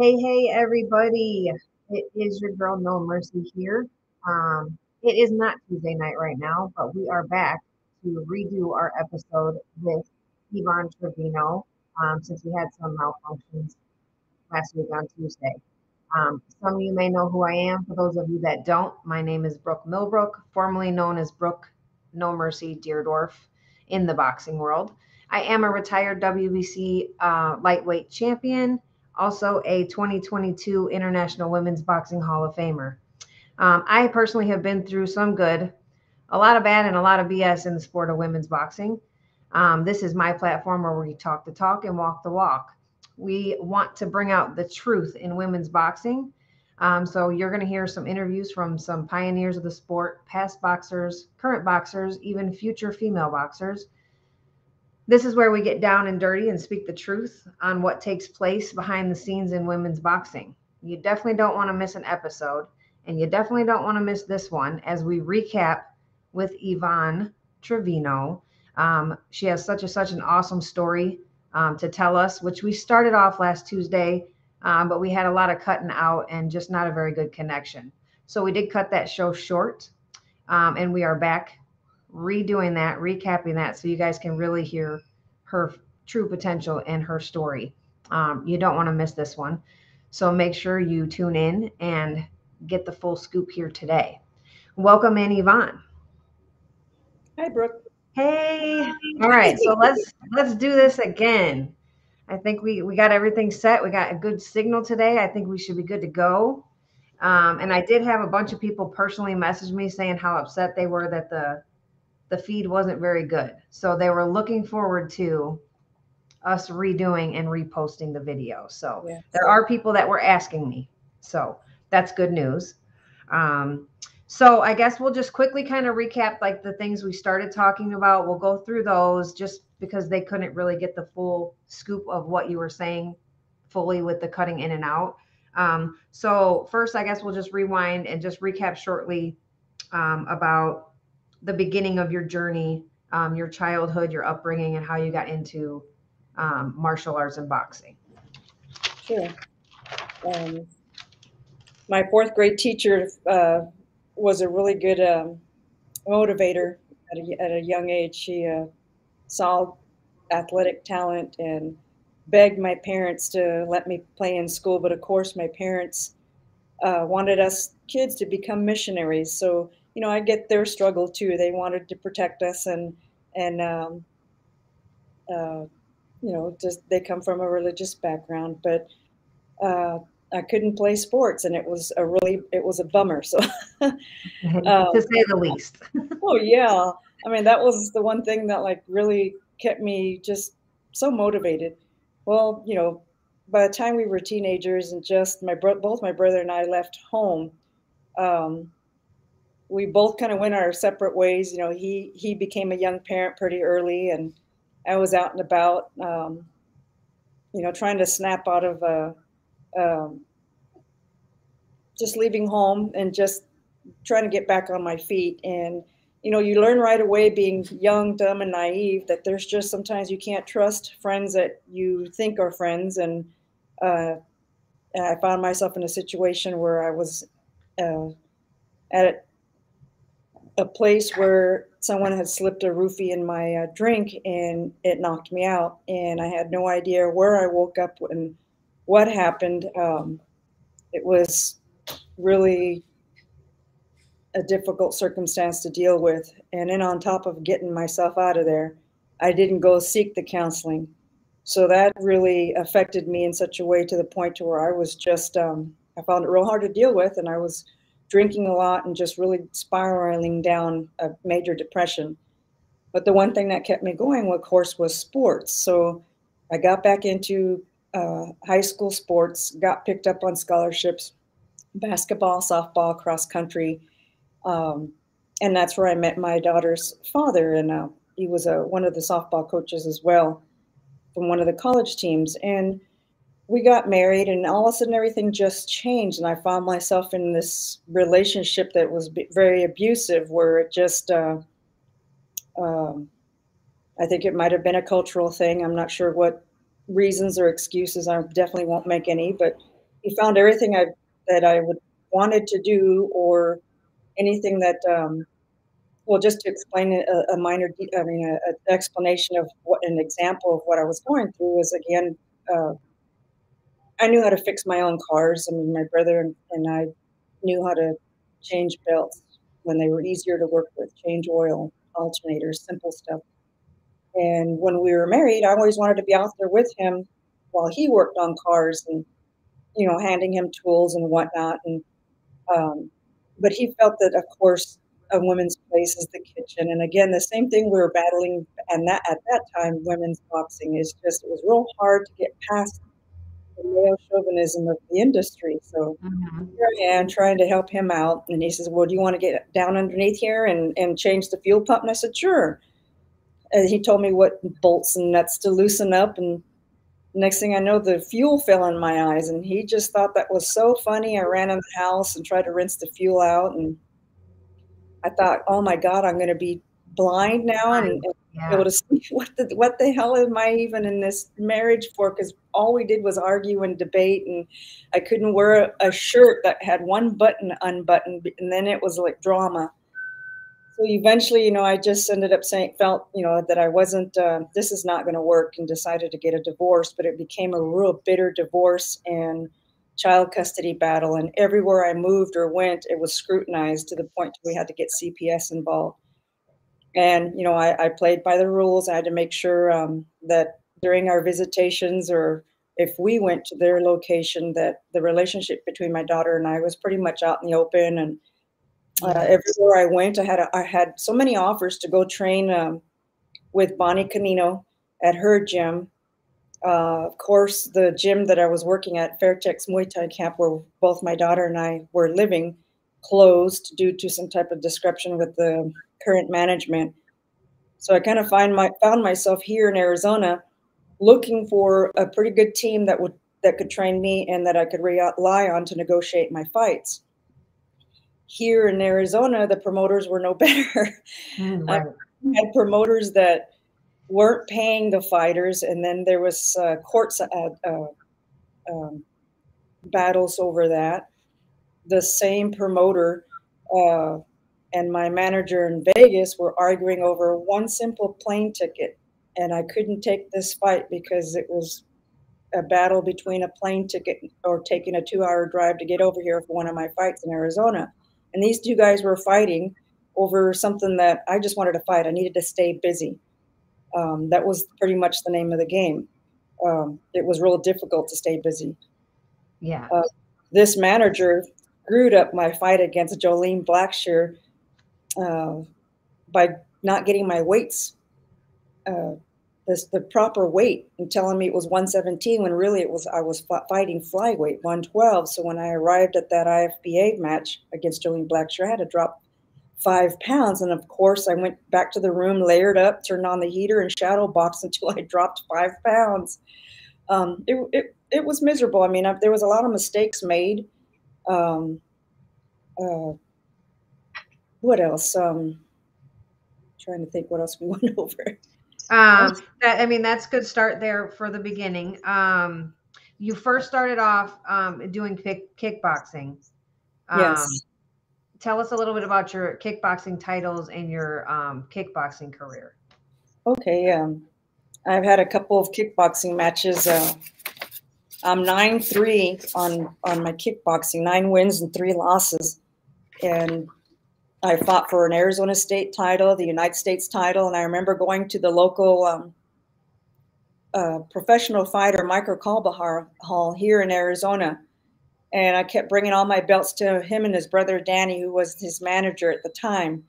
Hey, hey, everybody. It is your girl, No Mercy here. Um, it is not Tuesday night right now, but we are back to redo our episode with Yvonne Trevino um, since we had some malfunctions last week on Tuesday. Um, some of you may know who I am. For those of you that don't, my name is Brooke Millbrook, formerly known as Brooke No Mercy Dierdorff in the boxing world. I am a retired WBC uh, lightweight champion also a 2022 International Women's Boxing Hall of Famer. Um, I personally have been through some good, a lot of bad, and a lot of BS in the sport of women's boxing. Um, this is my platform where we talk the talk and walk the walk. We want to bring out the truth in women's boxing. Um, so you're going to hear some interviews from some pioneers of the sport, past boxers, current boxers, even future female boxers this is where we get down and dirty and speak the truth on what takes place behind the scenes in women's boxing. You definitely don't want to miss an episode, and you definitely don't want to miss this one as we recap with Yvonne Trevino. Um, she has such a such an awesome story um, to tell us, which we started off last Tuesday, um, but we had a lot of cutting out and just not a very good connection. So we did cut that show short, um, and we are back redoing that, recapping that, so you guys can really hear her true potential and her story. Um, you don't want to miss this one. So make sure you tune in and get the full scoop here today. Welcome in, Yvonne. Hi, Brooke. Hey. All right. So let's let's do this again. I think we we got everything set. We got a good signal today. I think we should be good to go. Um, and I did have a bunch of people personally message me saying how upset they were that the the feed wasn't very good. So they were looking forward to us redoing and reposting the video. So yeah. there are people that were asking me. So that's good news. Um, so I guess we'll just quickly kind of recap like the things we started talking about. We'll go through those just because they couldn't really get the full scoop of what you were saying fully with the cutting in and out. Um, so first, I guess we'll just rewind and just recap shortly um, about the beginning of your journey, um, your childhood, your upbringing, and how you got into um, martial arts and boxing. Sure. Um, my fourth grade teacher uh, was a really good um, motivator at a, at a, young age. She uh, saw athletic talent and begged my parents to let me play in school. But of course, my parents uh, wanted us kids to become missionaries. So you know, I get their struggle too. They wanted to protect us and and um, uh, you know, just they come from a religious background, but uh, I couldn't play sports, and it was a really it was a bummer. So um, to say the least. oh yeah, I mean that was the one thing that like really kept me just so motivated. Well, you know, by the time we were teenagers and just my bro- both my brother and I left home. Um, we both kind of went our separate ways. You know, he he became a young parent pretty early, and I was out and about, um, you know, trying to snap out of uh, um, just leaving home and just trying to get back on my feet. And you know, you learn right away, being young, dumb, and naive, that there's just sometimes you can't trust friends that you think are friends. And, uh, I found myself in a situation where I was uh, at a place where someone had slipped a roofie in my uh, drink and it knocked me out. And I had no idea where I woke up and what happened. Um, it was really a difficult circumstance to deal with. And then on top of getting myself out of there, I didn't go seek the counseling. So that really affected me in such a way to the point to where I was just, um, I found it real hard to deal with. And I was drinking a lot and just really spiraling down a major depression. But the one thing that kept me going, of course, was sports. So I got back into uh, high school sports, got picked up on scholarships, basketball, softball, cross country. Um, and that's where I met my daughter's father. And uh, he was a, one of the softball coaches as well from one of the college teams. And we got married and all of a sudden everything just changed. And i found myself in this relationship that was very abusive where it just uh, um, i think it might have been a cultural thing. I'm not sure what reasons or excuses. I definitely won't make any but he found everything I that I would wanted to do or anything that um, well, just to explain a, a minor, I mean, an explanation of what an example of what I was going through is again, uh, I knew how to fix my own cars. I mean, my brother and, and I knew how to change belts when they were easier to work with, change oil, alternators, simple stuff. And when we were married, I always wanted to be out there with him while he worked on cars and, you know, handing him tools and whatnot. And, um, but he felt that, of course, a woman's place is the kitchen. And again, the same thing we were battling, and that at that time, women's boxing is just it was real hard to get past the male chauvinism of the industry. So mm-hmm. here I am trying to help him out, and he says, "Well, do you want to get down underneath here and and change the fuel pump?" And I said, "Sure." And he told me what bolts and nuts to loosen up, and next thing I know, the fuel fell in my eyes, and he just thought that was so funny. I ran in the house and tried to rinse the fuel out, and I thought, oh my God, I'm going to be blind now and, and yeah. able to see what the what the hell am I even in this marriage for? Because all we did was argue and debate, and I couldn't wear a, shirt that had one button unbuttoned, and then it was like drama. So eventually, you know, I just ended up saying, felt, you know, that I wasn't, uh, this is not going to work, and decided to get a divorce. But it became a real bitter divorce, and child custody battle. And everywhere I moved or went, it was scrutinized to the point we had to get CPS involved. And, you know, I, I played by the rules. I had to make sure um, that during our visitations or if we went to their location, that the relationship between my daughter and I was pretty much out in the open. And uh, everywhere I went, I had a, I had so many offers to go train um, with Bonnie Canino at her gym uh, of course, the gym that I was working at, Fairtex Muay Thai Camp, where both my daughter and I were living, closed due to some type of disruption with the current management. So I kind of find my found myself here in Arizona, looking for a pretty good team that would that could train me and that I could rely on to negotiate my fights. Here in Arizona, the promoters were no better. Mm, right. I had promoters that weren't paying the fighters, and then there was uh, courts uh, uh, um, battles over that. The same promoter uh, and my manager in Vegas were arguing over one simple plane ticket, and I couldn't take this fight because it was a battle between a plane ticket or taking a two-hour drive to get over here for one of my fights in Arizona. And these two guys were fighting over something that I just wanted to fight. I needed to stay busy um, that was pretty much the name of the game. Um, it was real difficult to stay busy. Yeah. Uh, this manager screwed up my fight against Jolene Blackshear uh, by not getting my weights, uh, this, the proper weight, and telling me it was 117 when really it was I was fighting flyweight 112. So when I arrived at that IFBA match against Jolene Blackshear, I had to drop five pounds. And of course, I went back to the room, layered up, turned on the heater, and shadow boxed until I dropped five pounds. Um, it, it, it was miserable. I mean, I, there was a lot of mistakes made. Um, uh, what else? Um, trying to think what else we went over. Um, that, I mean, that's good start there for the beginning. Um, you first started off um, doing kick, kickboxing. Um, yes tell us a little bit about your kickboxing titles and your um, kickboxing career. Okay, um, I've had a couple of kickboxing matches. Uh, I'm nine three on on my kickboxing, nine wins and three losses, and I fought for an Arizona State title, the United States title, and I remember going to the local um, uh, professional fighter, Michael Kalbahar Hall here in Arizona and I kept bringing all my belts to him and his brother Danny, who was his manager at the time.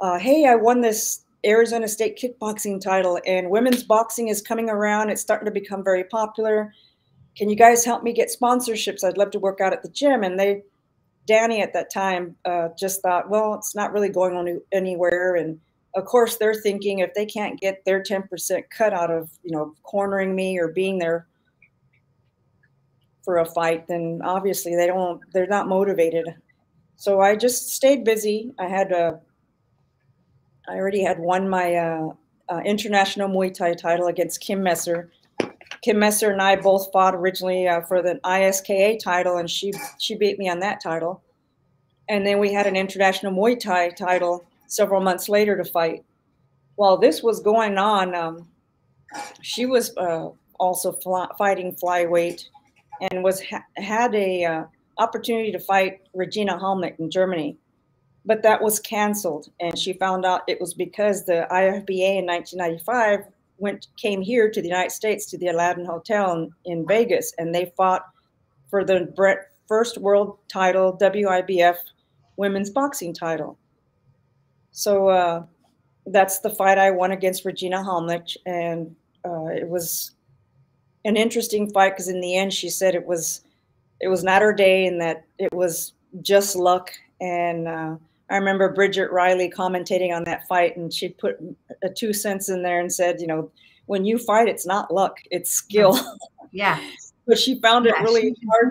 Uh, hey, I won this Arizona State kickboxing title, and women's boxing is coming around. It's starting to become very popular. Can you guys help me get sponsorships? I'd love to work out at the gym. And they, Danny at that time, uh, just thought, well, it's not really going on anywhere. And of course, they're thinking if they can't get their 10% cut out of, you know, cornering me or being there for a fight, then obviously they don't, they're not motivated. So I just stayed busy. I had a, uh, I already had won my uh, uh, international Muay Thai title against Kim Messer. Kim Messer and I both fought originally uh, for the ISKA title, and she she beat me on that title. And then we had an international Muay Thai title several months later to fight. While this was going on, um, she was uh, also fly, fighting flyweight, and was ha had a uh, opportunity to fight Regina Halmich in Germany, but that was canceled. And she found out it was because the IFBA in 1995 went came here to the United States to the Aladdin Hotel in, in Vegas, and they fought for the first world title, WIBF women's boxing title. So uh, that's the fight I won against Regina Halmich, and uh, it was an interesting fight because in the end she said it was it was not her day and that it was just luck. And uh, I remember Bridget Riley commentating on that fight, and she put a two cents in there and said, you know, when you fight, it's not luck, it's skill. Yeah. but she found it really hard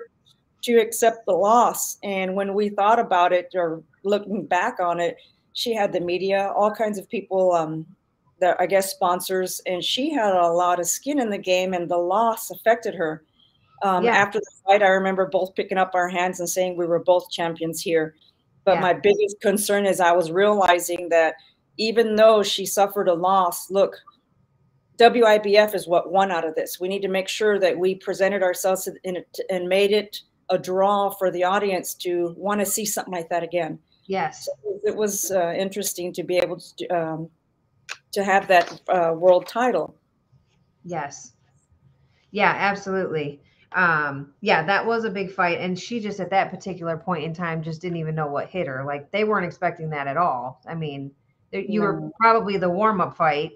to accept the loss. And when we thought about it or looking back on it, she had the media, all kinds of people, um, that I guess sponsors, and she had a lot of skin in the game, and the loss affected her. Um, yeah. After the fight, I remember both picking up our hands and saying we were both champions here. But yeah. my biggest concern is I was realizing that even though she suffered a loss, look, WIBF is what won out of this. We need to make sure that we presented ourselves in it and made it a draw for the audience to want to see something like that again. Yes, so it was uh, interesting to be able to um, to have that uh, world title. Yes, yeah, absolutely. Um, yeah, that was a big fight, and she just at that particular point in time just didn't even know what hit her. Like they weren't expecting that at all. I mean, you no. were probably the warm up fight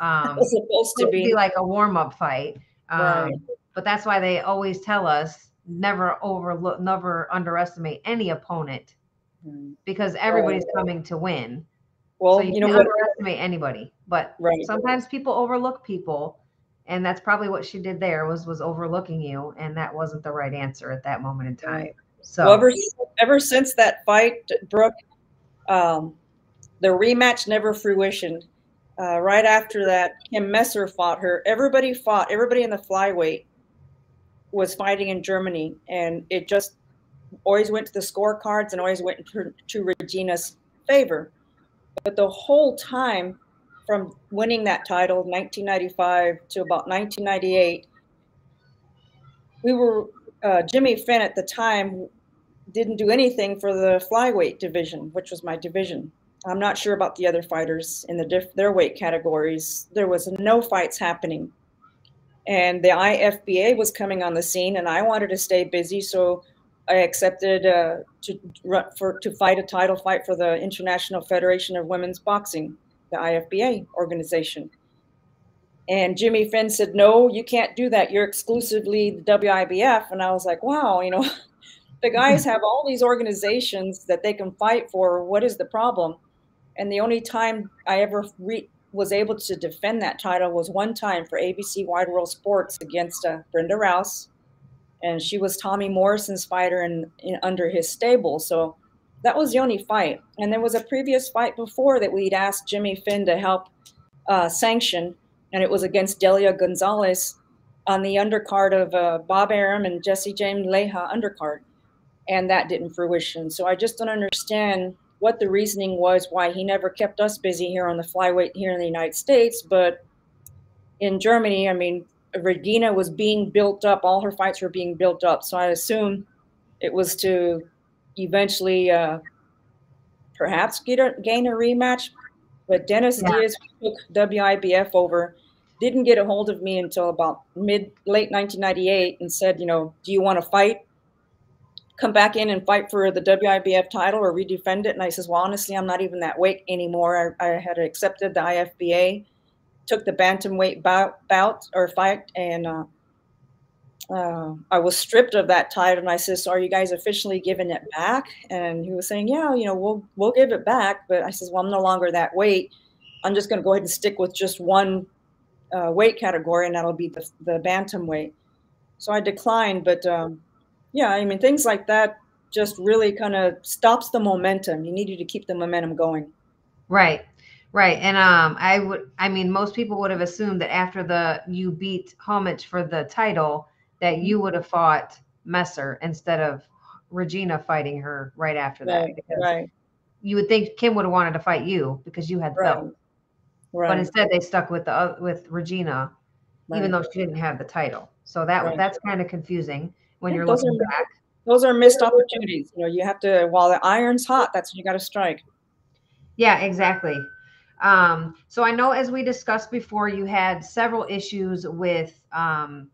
um, it's supposed to be. be like a warm up fight. Um, right. But that's why they always tell us never overlook, never underestimate any opponent mm-hmm. because everybody's right. coming to win. Well, so you, you know, underestimate anybody, but right. sometimes people overlook people, and that's probably what she did there was was overlooking you, and that wasn't the right answer at that moment in time. So well, ever ever since that fight, Brooke, um, the rematch never fruition uh, right after that, Kim Messer fought her. Everybody fought. Everybody in the flyweight was fighting in Germany, and it just always went to the scorecards and always went to, to Regina's favor. But the whole time, from winning that title, 1995 to about 1998, we were uh, Jimmy Finn at the time didn't do anything for the flyweight division, which was my division. I'm not sure about the other fighters in the their weight categories. There was no fights happening, and the IFBA was coming on the scene, and I wanted to stay busy, so I accepted uh, to for to fight a title fight for the International Federation of Women's Boxing, the IFBA organization. And Jimmy Finn said, "No, you can't do that. You're exclusively the WIBF." And I was like, "Wow, you know." the guys have all these organizations that they can fight for. What is the problem? And the only time I ever was able to defend that title was one time for ABC Wide World Sports against uh, Brenda Rouse, and she was Tommy Morrison's fighter in, under his stable. So that was the only fight. And there was a previous fight before that we'd asked Jimmy Finn to help uh, sanction, and it was against Delia Gonzalez on the undercard of uh, Bob Arum and Jesse James Leija undercard, and that didn't fruition. So I just don't understand what the reasoning was why he never kept us busy here on the flyweight here in the United States. But in Germany, I mean, Regina was being built up. All her fights were being built up. So I assume it was to eventually uh, perhaps get a, gain a rematch. But Dennis yeah. Diaz took WIBF over, didn't get a hold of me until about mid late 1998 and said, you know, do you want to fight? come back in and fight for the WIBF title or redefend it? And I says, well, honestly, I'm not even that weight anymore. I, I had accepted the IFBA, took the bantamweight bout, bout or fight, and uh, uh, I was stripped of that title. And I says, are you guys officially giving it back? And he was saying, yeah, you know, we'll we'll give it back. But I says, well, I'm no longer that weight. I'm just going to go ahead and stick with just one uh, weight category, and that'll be the, the bantamweight. So I declined, but um, yeah, I mean, things like that just really kind of stops the momentum. You needed to keep the momentum going. Right. Right. And um I would I mean most people would have assumed that after the you beat Halmich for the title that you would have fought Messer instead of Regina fighting her right after that Right, because right, you would think Kim would have wanted to fight you because you had the right, belt. But instead they stuck with the oth- with Regina even though she didn't have the title. So that Right. that's kind of confusing when you're those looking are back. those are missed opportunities. You know, you have to while the iron's hot, that's when you got to strike. Yeah, exactly. Um, so I know as we discussed before, you had several issues with um,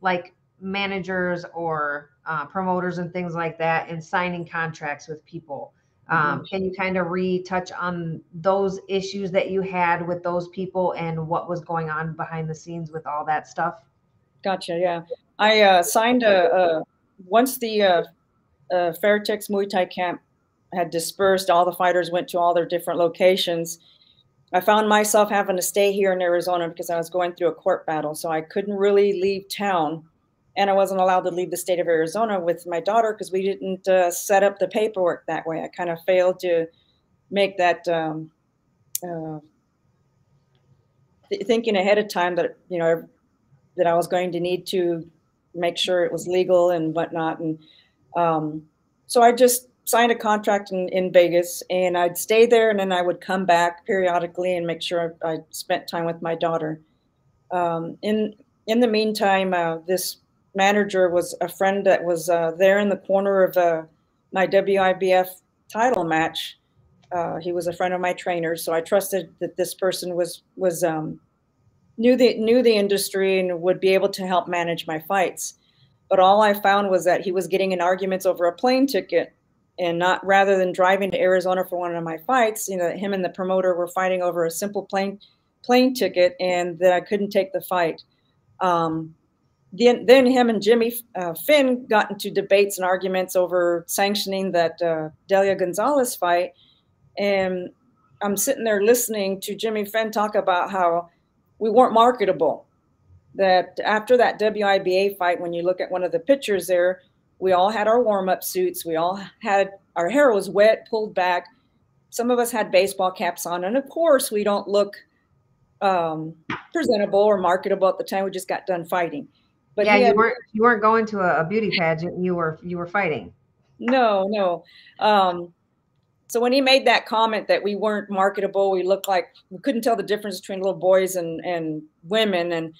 like managers or uh, promoters and things like that and signing contracts with people. Um, Can you kind of retouch on those issues that you had with those people and what was going on behind the scenes with all that stuff? Gotcha. Yeah, I uh, signed a, a once the uh, uh, Fairtex Muay Thai camp had dispersed. All the fighters went to all their different locations. I found myself having to stay here in Arizona because I was going through a court battle, so I couldn't really leave town, and I wasn't allowed to leave the state of Arizona with my daughter because we didn't uh, set up the paperwork that way. I kind of failed to make that um, uh, th- thinking ahead of time that you know that I was going to need to make sure it was legal and whatnot. And um, so I just signed a contract in, in Vegas and I'd stay there and then I would come back periodically and make sure I spent time with my daughter. Um, in, in the meantime, uh, this manager was a friend that was uh, there in the corner of uh, my WIBF title match. Uh, he was a friend of my trainer, so I trusted that this person was was um, knew the knew the industry and would be able to help manage my fights. But all I found was that he was getting in arguments over a plane ticket, and not rather than driving to Arizona for one of my fights, you know, him and the promoter were fighting over a simple plane plane ticket, and that I couldn't take the fight. Um, then, then him and Jimmy uh, Finn got into debates and arguments over sanctioning that uh, Delia Gonzalez fight, and I'm sitting there listening to Jimmy Finn talk about how we weren't marketable. That after that WIBA fight, when you look at one of the pictures there, we all had our warm up suits. We all had our hair was wet, pulled back. Some of us had baseball caps on. And of course, we don't look um, presentable or marketable at the time. We just got done fighting. But yeah, you weren't you weren't going to a, a, beauty pageant. You were you were fighting. No, no. Um, so when he made that comment that we weren't marketable, we looked like we couldn't tell the difference between little boys and and women. And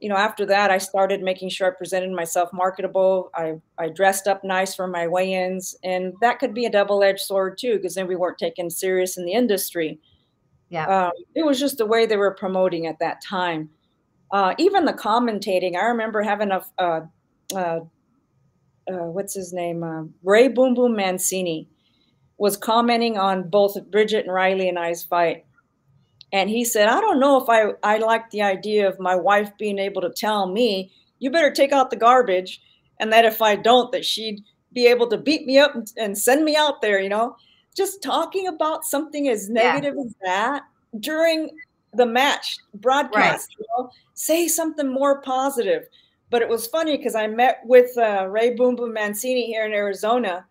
you know, after that, I started making sure I presented myself marketable. I I dressed up nice for my weigh-ins, and that could be a double-edged sword too, because then we weren't taken serious in the industry. Yeah, um, it was just the way they were promoting at that time. Uh, even the commentating, I remember having a uh, uh, what's his name, Ray Boom Boom Mancini was commenting on both Bridget and Riley and I's fight. And he said, I don't know if I, I like the idea of my wife being able to tell me, you better take out the garbage. And that if I don't, that she'd be able to beat me up and, and send me out there, you know, just talking about something as negative yeah. as that during the match broadcast, right. you know, say something more positive. But it was funny because I met with uh, Ray Boom Boom Mancini here in Arizona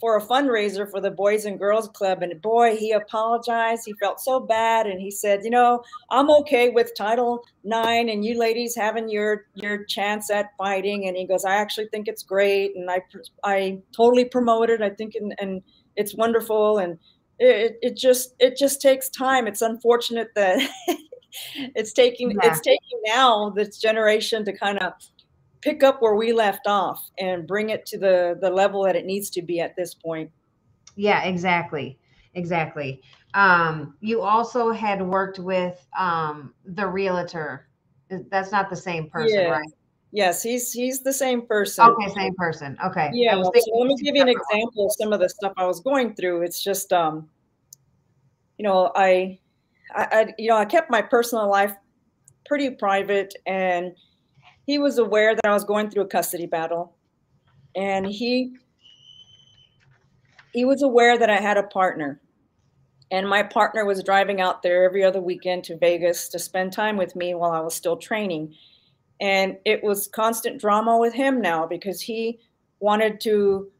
for a fundraiser for the Boys and Girls Club. And boy, he apologized. He felt so bad. And he said, you know, I'm okay with Title Nine and you ladies having your your chance at fighting. And he goes, I actually think it's great. And I I totally promote it. I think and, and it's wonderful. And it, it just it just takes time. It's unfortunate that it's taking yeah. it's taking now this generation to kind of pick up where we left off and bring it to the the level that it needs to be at this point yeah exactly exactly um you also had worked with um the realtor that's not the same person yeah. right yes he's he's the same person. Okay same person okay. Yeah so let me give you an example of some of the stuff i was going through. It's just um you know I, I i you know i kept my personal life pretty private and he was aware that I was going through a custody battle. And he he was aware that I had a partner. And my partner was driving out there every other weekend to Vegas to spend time with me while I was still training and it was constant drama with him now because he wanted to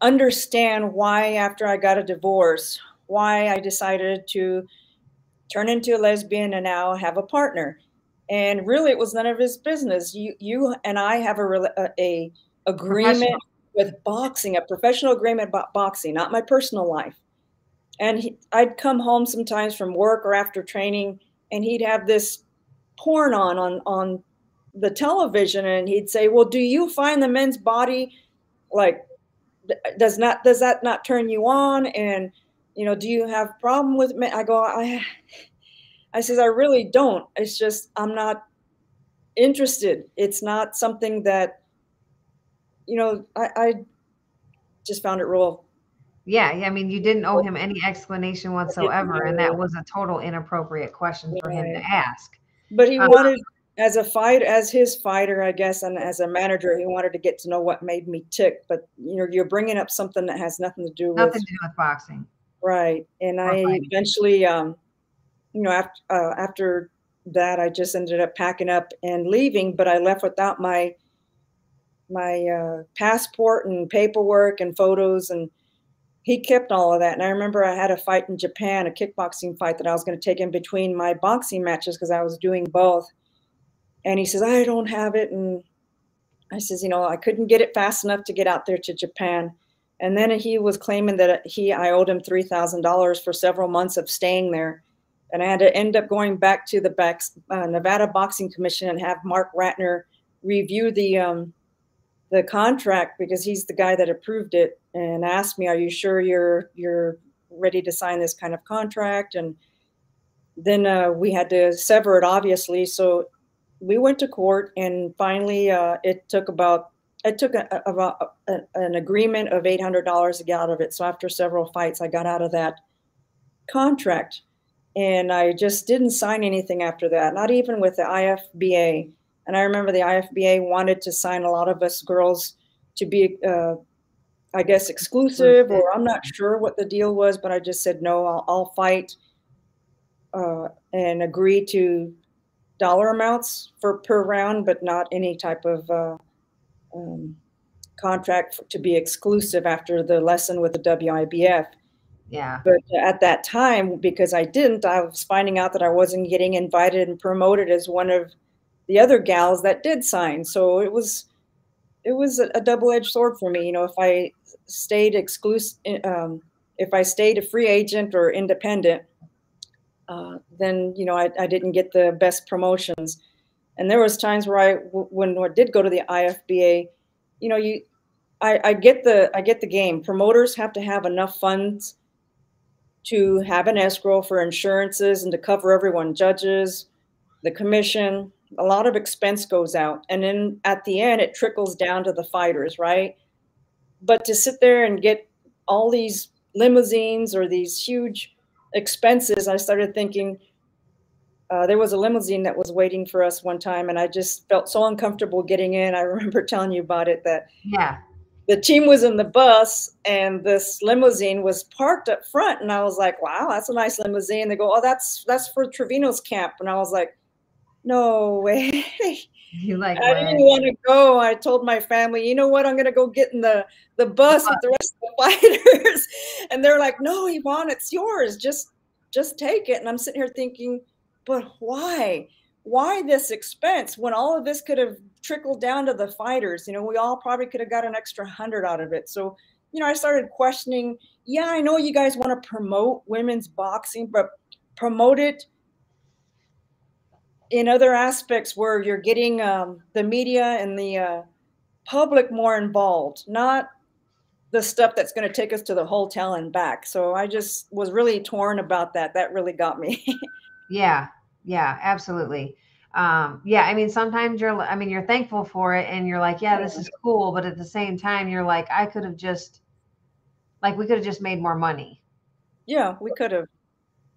understand why after I got a divorce why I decided to turn into a lesbian and now have a partner. And really, it was none of his business. You, you and I have a, a, a agreement with boxing, a professional agreement about boxing, not my personal life. And he, I'd come home sometimes from work or after training, and he'd have this porn on on on the television, and he'd say, "Well, do you find the men's body like does not does that not turn you on?" And you know, do you have problem with men? I go, I, I says, I really don't. It's just I'm not interested. It's not something that you know, I, I just found it real. Yeah, I mean, you didn't owe him any explanation whatsoever, and that was a total inappropriate question for him to ask. But he um, wanted, as a fight, as his fighter, I guess, and as a manager, he wanted to get to know what made me tick. But you know, you're bringing up something that has nothing to do nothing with nothing to do with boxing, right? And I fighting. eventually, um, you know, after uh, after that, I just ended up packing up and leaving. But I left without my my uh, passport and paperwork and photos and he kept all of that and i remember i had a fight in japan a kickboxing fight that i was going to take in between my boxing matches because i was doing both and he says i don't have it and i says you know i couldn't get it fast enough to get out there to japan and then he was claiming that he i owed him $3000 for several months of staying there and i had to end up going back to the uh, nevada boxing commission and have marc ratner review the um, the contract because he's the guy that approved it and asked me, "Are you sure you're you're ready to sign this kind of contract?" And then uh, we had to sever it, obviously. So we went to court, and finally, uh, it took about it took about an agreement of eight hundred dollars to get out of it. So after several fights, I got out of that contract, and I just didn't sign anything after that, not even with the IFBA. And I remember the IFBA wanted to sign a lot of us girls to be, uh, I guess, exclusive, or I'm not sure what the deal was, but I just said, no, I'll, I'll fight uh, and agree to dollar amounts for per round, but not any type of uh, um, contract to be exclusive after the lesson with the WIBF. Yeah. But at that time, because I didn't, I was finding out that I wasn't getting invited and promoted as one of the other gals that did sign. So it was it was a, a double-edged sword for me. You know, if I stayed exclusive, um, if I stayed a free agent or independent, uh, then you know I, I didn't get the best promotions. And there was times where I, when I did go to the IFBA, you know, you, I, I get the I get the game. Promoters have to have enough funds to have an escrow for insurances and to cover everyone, judges, the commission, a lot of expense goes out and then at the end it trickles down to the fighters right but to sit there and get all these limousines or these huge expenses i started thinking uh, there was a limousine that was waiting for us one time and i just felt so uncomfortable getting in. I remember telling you about it that yeah. the team was in the bus and this limousine was parked up front and i was like wow that's a nice limousine. They go oh that's that's for trevino's camp. And i was like no way. You like I didn't want to go. I told my family, you know what? I'm gonna go get in the the bus with the rest of the fighters. and they're like, no, Yvonne, it's yours. Just just take it. And I'm sitting here thinking, but why? Why this expense when all of this could have trickled down to the fighters? You know, we all probably could have got an extra hundred out of it. So, you know, I started questioning, yeah, I know you guys want to promote women's boxing, but promote it in other aspects where you're getting um, the media and the uh, public more involved, not the stuff that's going to take us to the hotel and back. So I just was really torn about that. That really got me. yeah, yeah, absolutely. Um, yeah, I mean, sometimes you're, I mean, you're thankful for it and you're like, yeah, this is cool. But at the same time, you're like, I could have just, like, we could have just made more money. Yeah, we could have.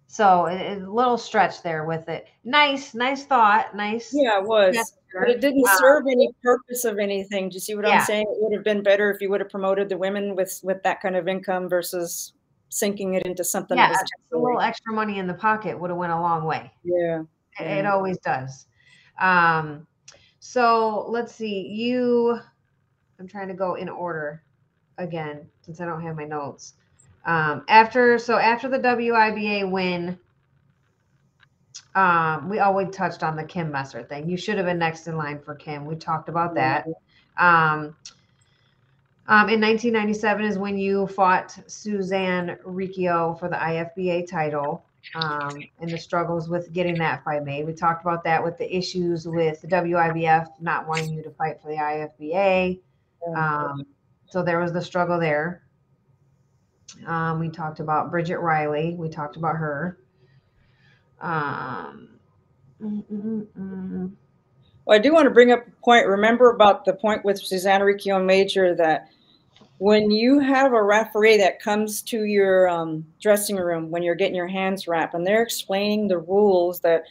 So a little stretch there with it. Nice, nice thought. Nice. Yeah, it was. Gesture. But it didn't um, serve any purpose of anything. Do you see what yeah. I'm saying? It would have been better if you would have promoted the women with with that kind of income versus sinking it into something. Yeah, a little extra money in the pocket would have went a long way. Yeah, it, it always does. Um, so let's see. You, I'm trying to go in order again since I don't have my notes. Um, after so after the WIBA win, Um, we always touched on the Kim Messer thing. You should have been next in line for Kim. We talked about that. Um, um, in 1997 is when you fought Suzanne Riccio for the IFBA title um, and the struggles with getting that fight made. We talked about that with the issues with the WIBF not wanting you to fight for the IFBA. Um, so there was the struggle there. Um, we talked about Bridget Riley. We talked about her. Um, mm, mm, mm, Well, I do want to bring up a point. Remember about the point with Susanna Riccio Major that when you have a referee that comes to your um, dressing room when you're getting your hands wrapped and they're explaining the rules that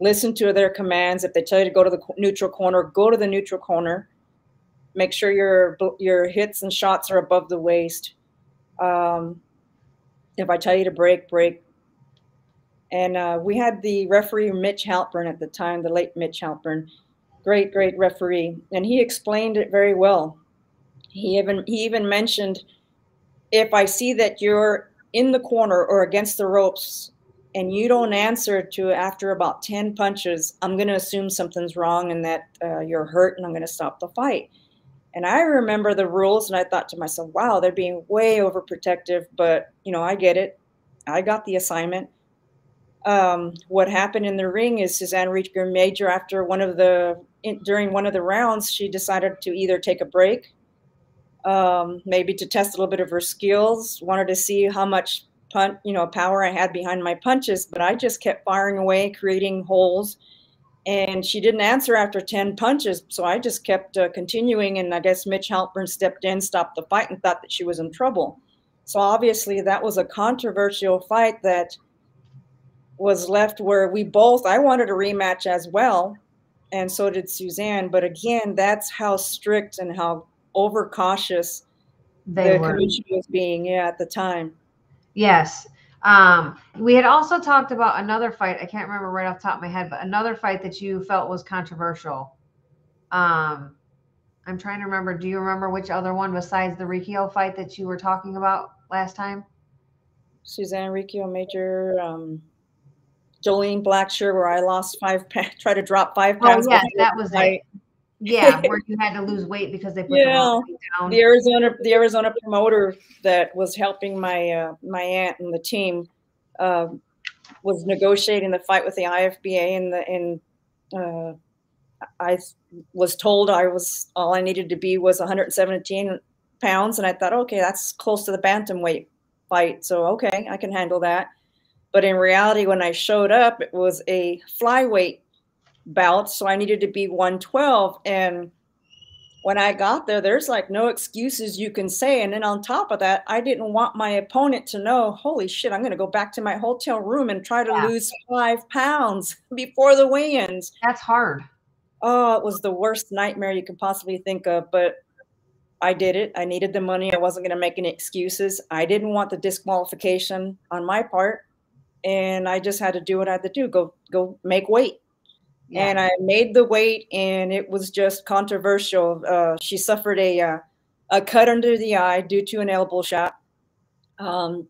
listen to their commands if they tell you to go to the neutral corner go to the neutral corner make sure your your hits and shots are above the waist um, if i tell you to break break. And uh, we had the referee mitch halpern at the time the late mitch halpern. Great great referee. And he explained it very well. He even he even mentioned if I see that you're in the corner or against the ropes and you don't answer to after about 10 punches, I'm going to assume something's wrong and that uh, you're hurt and I'm going to stop the fight. And I remember the rules and I thought to myself, wow, they're being way overprotective, but you know, I get it. I got the assignment. Um, what happened in the ring is Suzanne Riccio Major after one of the in, during one of the rounds, she decided to either take a break um, maybe to test a little bit of her skills. Wanted to see how much punt, you know, power I had behind my punches, but I just kept firing away, creating holes. And she didn't answer after 10 punches. So I just kept uh, continuing. And I guess Mitch Halpern stepped in, stopped the fight, and thought that she was in trouble. So obviously, that was a controversial fight that was left where we both, I wanted a rematch as well. And so did Suzanne. But again, that's how strict and how overcautious they the were. commission was being yeah, at the time. Yes. Um, we had also talked about another fight. I can't remember right off the top of my head, but another fight that you felt was controversial. Um, I'm trying to remember. Do you remember which other one besides the Riccio fight that you were talking about last time? Suzanne Riccio Major, um, Jolene Blackshear, where I lost five pounds, try to drop five pounds. yes, before that was fight. Yeah, where you had to lose weight because they put the Yeah, weight down. the Arizona the Arizona promoter that was helping my uh, my aunt and the team uh, was negotiating the fight with the IFBA and the and uh, I was told I was all I needed to be was 117 pounds and I thought okay that's close to the bantamweight fight so okay I can handle that but in reality when I showed up it was a flyweight bout so I needed to be 112 and when I got there, there's like no excuses you can say. And then on top of that, I didn't want my opponent to know, holy shit, I'm going to go back to my hotel room and try to Yeah. lose five pounds before the weigh ins. That's hard. Oh, it was the worst nightmare you can possibly think of. But I did it. I needed the money. I wasn't going to make any excuses. I didn't want the disqualification on my part. And I just had to do what I had to do go, go make weight Yeah. and I made the weight, and it was just controversial. Uh, she suffered a uh, a cut under the eye due to an elbow shot. Um,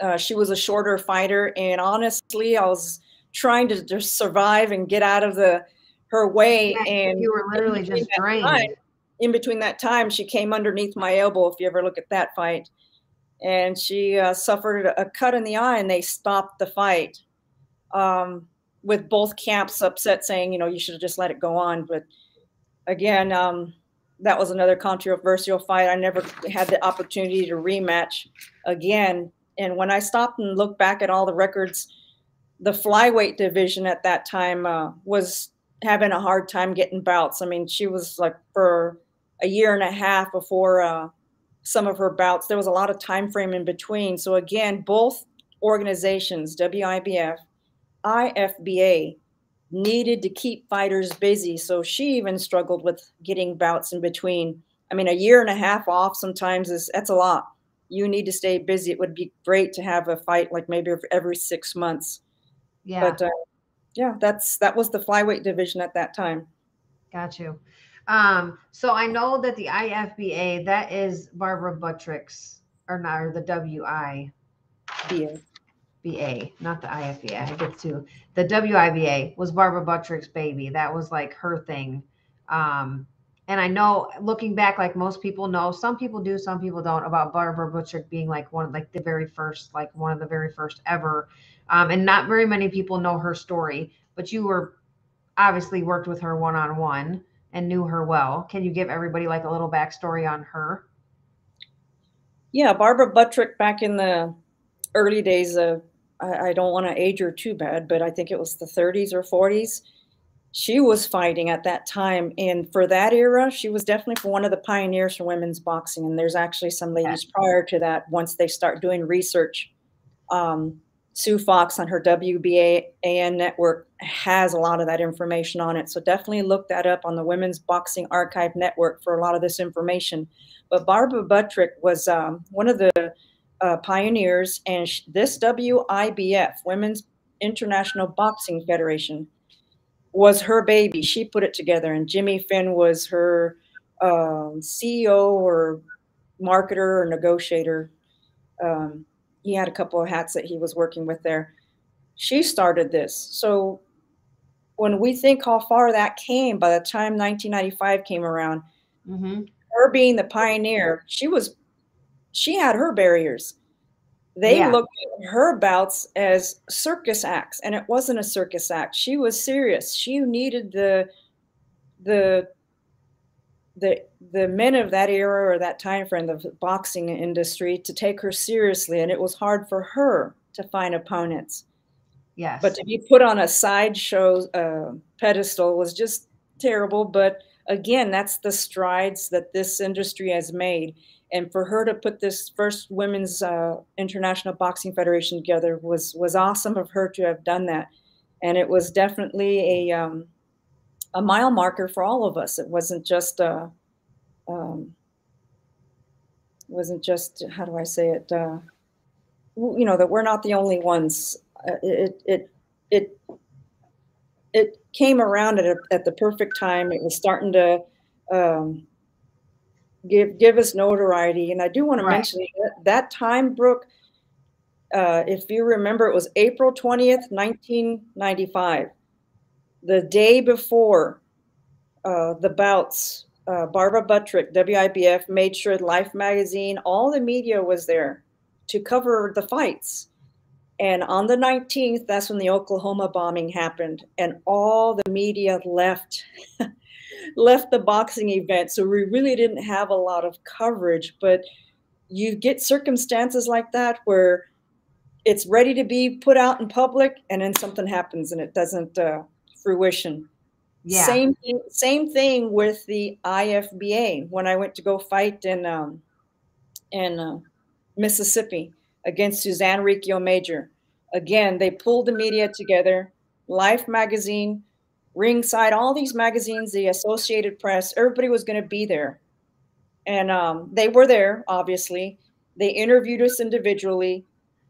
uh, she was a shorter fighter, and honestly, I was trying to just survive and get out of the her way. Yeah, and you were literally just drained. time- in between that time, she came underneath my elbow. If you ever look at that fight, and she uh, suffered a cut in the eye, and they stopped the fight. Um, with both camps upset, saying, you know, you should have just let it go on. But again, um, that was another controversial fight. I never had the opportunity to rematch again. And when I stopped and looked back at all the records, the flyweight division at that time uh, was having a hard time getting bouts. I mean, she was like for a year and a half before uh, some of her bouts. There was a lot of time frame in between. So again, both organizations, WIBF, IFBA, needed to keep fighters busy. So she even struggled with getting bouts in between. I mean, a year and a half off sometimes is that's a lot. You need to stay busy. It would be great to have a fight like maybe every six months. Yeah. But uh, yeah, that's that was the flyweight division at that time. Got you. Um, so I know that the IFBA, that is Barbara Buttrick's, or not, or the WI. Yeah. IFBA, not the IFBA. I get to the WIBA was Barbara Buttrick's baby. That was like her thing. Um, and I know looking back, like most people know, some people do, some people don't, about Barbara Buttrick being like one of like the very first, like one of the very first ever. Um, and not very many people know her story, but you were obviously worked with her one on one and knew her well. Can you give everybody like a little backstory on her? Yeah, Barbara Buttrick back in the early days of, I, I don't want to age her too bad, but I think it was the 30s or 40s she was fighting at that time. And for that era, she was definitely one of the pioneers for women's boxing. And there's actually some ladies prior to that, once they start doing research. Um, Sue Fox on her WBAN network has a lot of that information on it. So definitely look that up on the Women's Boxing Archive Network for a lot of this information. But Barbara Buttrick was um, one of the uh, pioneers, and this WIBF, Women's International Boxing Federation, was her baby. She put it together, and Jimmy Finn was her um, CEO or marketer or negotiator. Um, he had a couple of hats that he was working with there. She started this. So when we think how far that came, by the time 1995 came around, mm-hmm. her being the pioneer, she was, she had her barriers. They yeah. looked at her bouts as circus acts, and it wasn't a circus act. She was serious. She needed the the the the men of that era or that time frame, the boxing industry, to take her seriously, and it was hard for her to find opponents. Yes, but to be put on a sideshow uh, pedestal was just terrible. But again, that's the strides that this industry has made and for her to put this first women's uh, international boxing federation together was was awesome of her to have done that. And it was definitely a um, a mile marker for all of us. It wasn't just a uh, um, wasn't just how do i say it uh, you know that we're not the only ones. Uh, it it it it came around at, a, at the perfect time. It was starting to um, give give us notoriety. And I do want to mention that, that time, Brooke, uh, if you remember, it was April 20th, 1995. The day before uh, the bouts, uh, Barbara Buttrick, WIBF, made sure Life magazine, all the media was there to cover the fights. And on the 19th, that's when the Oklahoma bombing happened, and all the media left left the boxing event. So we really didn't have a lot of coverage. But you get circumstances like that where it's ready to be put out in public, and then something happens and it doesn't uh, fruition. Yeah. Same thing, same thing with the IFBA. When I went to go fight in um, in uh, Mississippi against Suzanne Riccio Major, again they pulled the media together. Life magazine Ringside, all these magazines, the Associated Press, everybody was going to be there. And um, they were there, obviously. They interviewed us individually.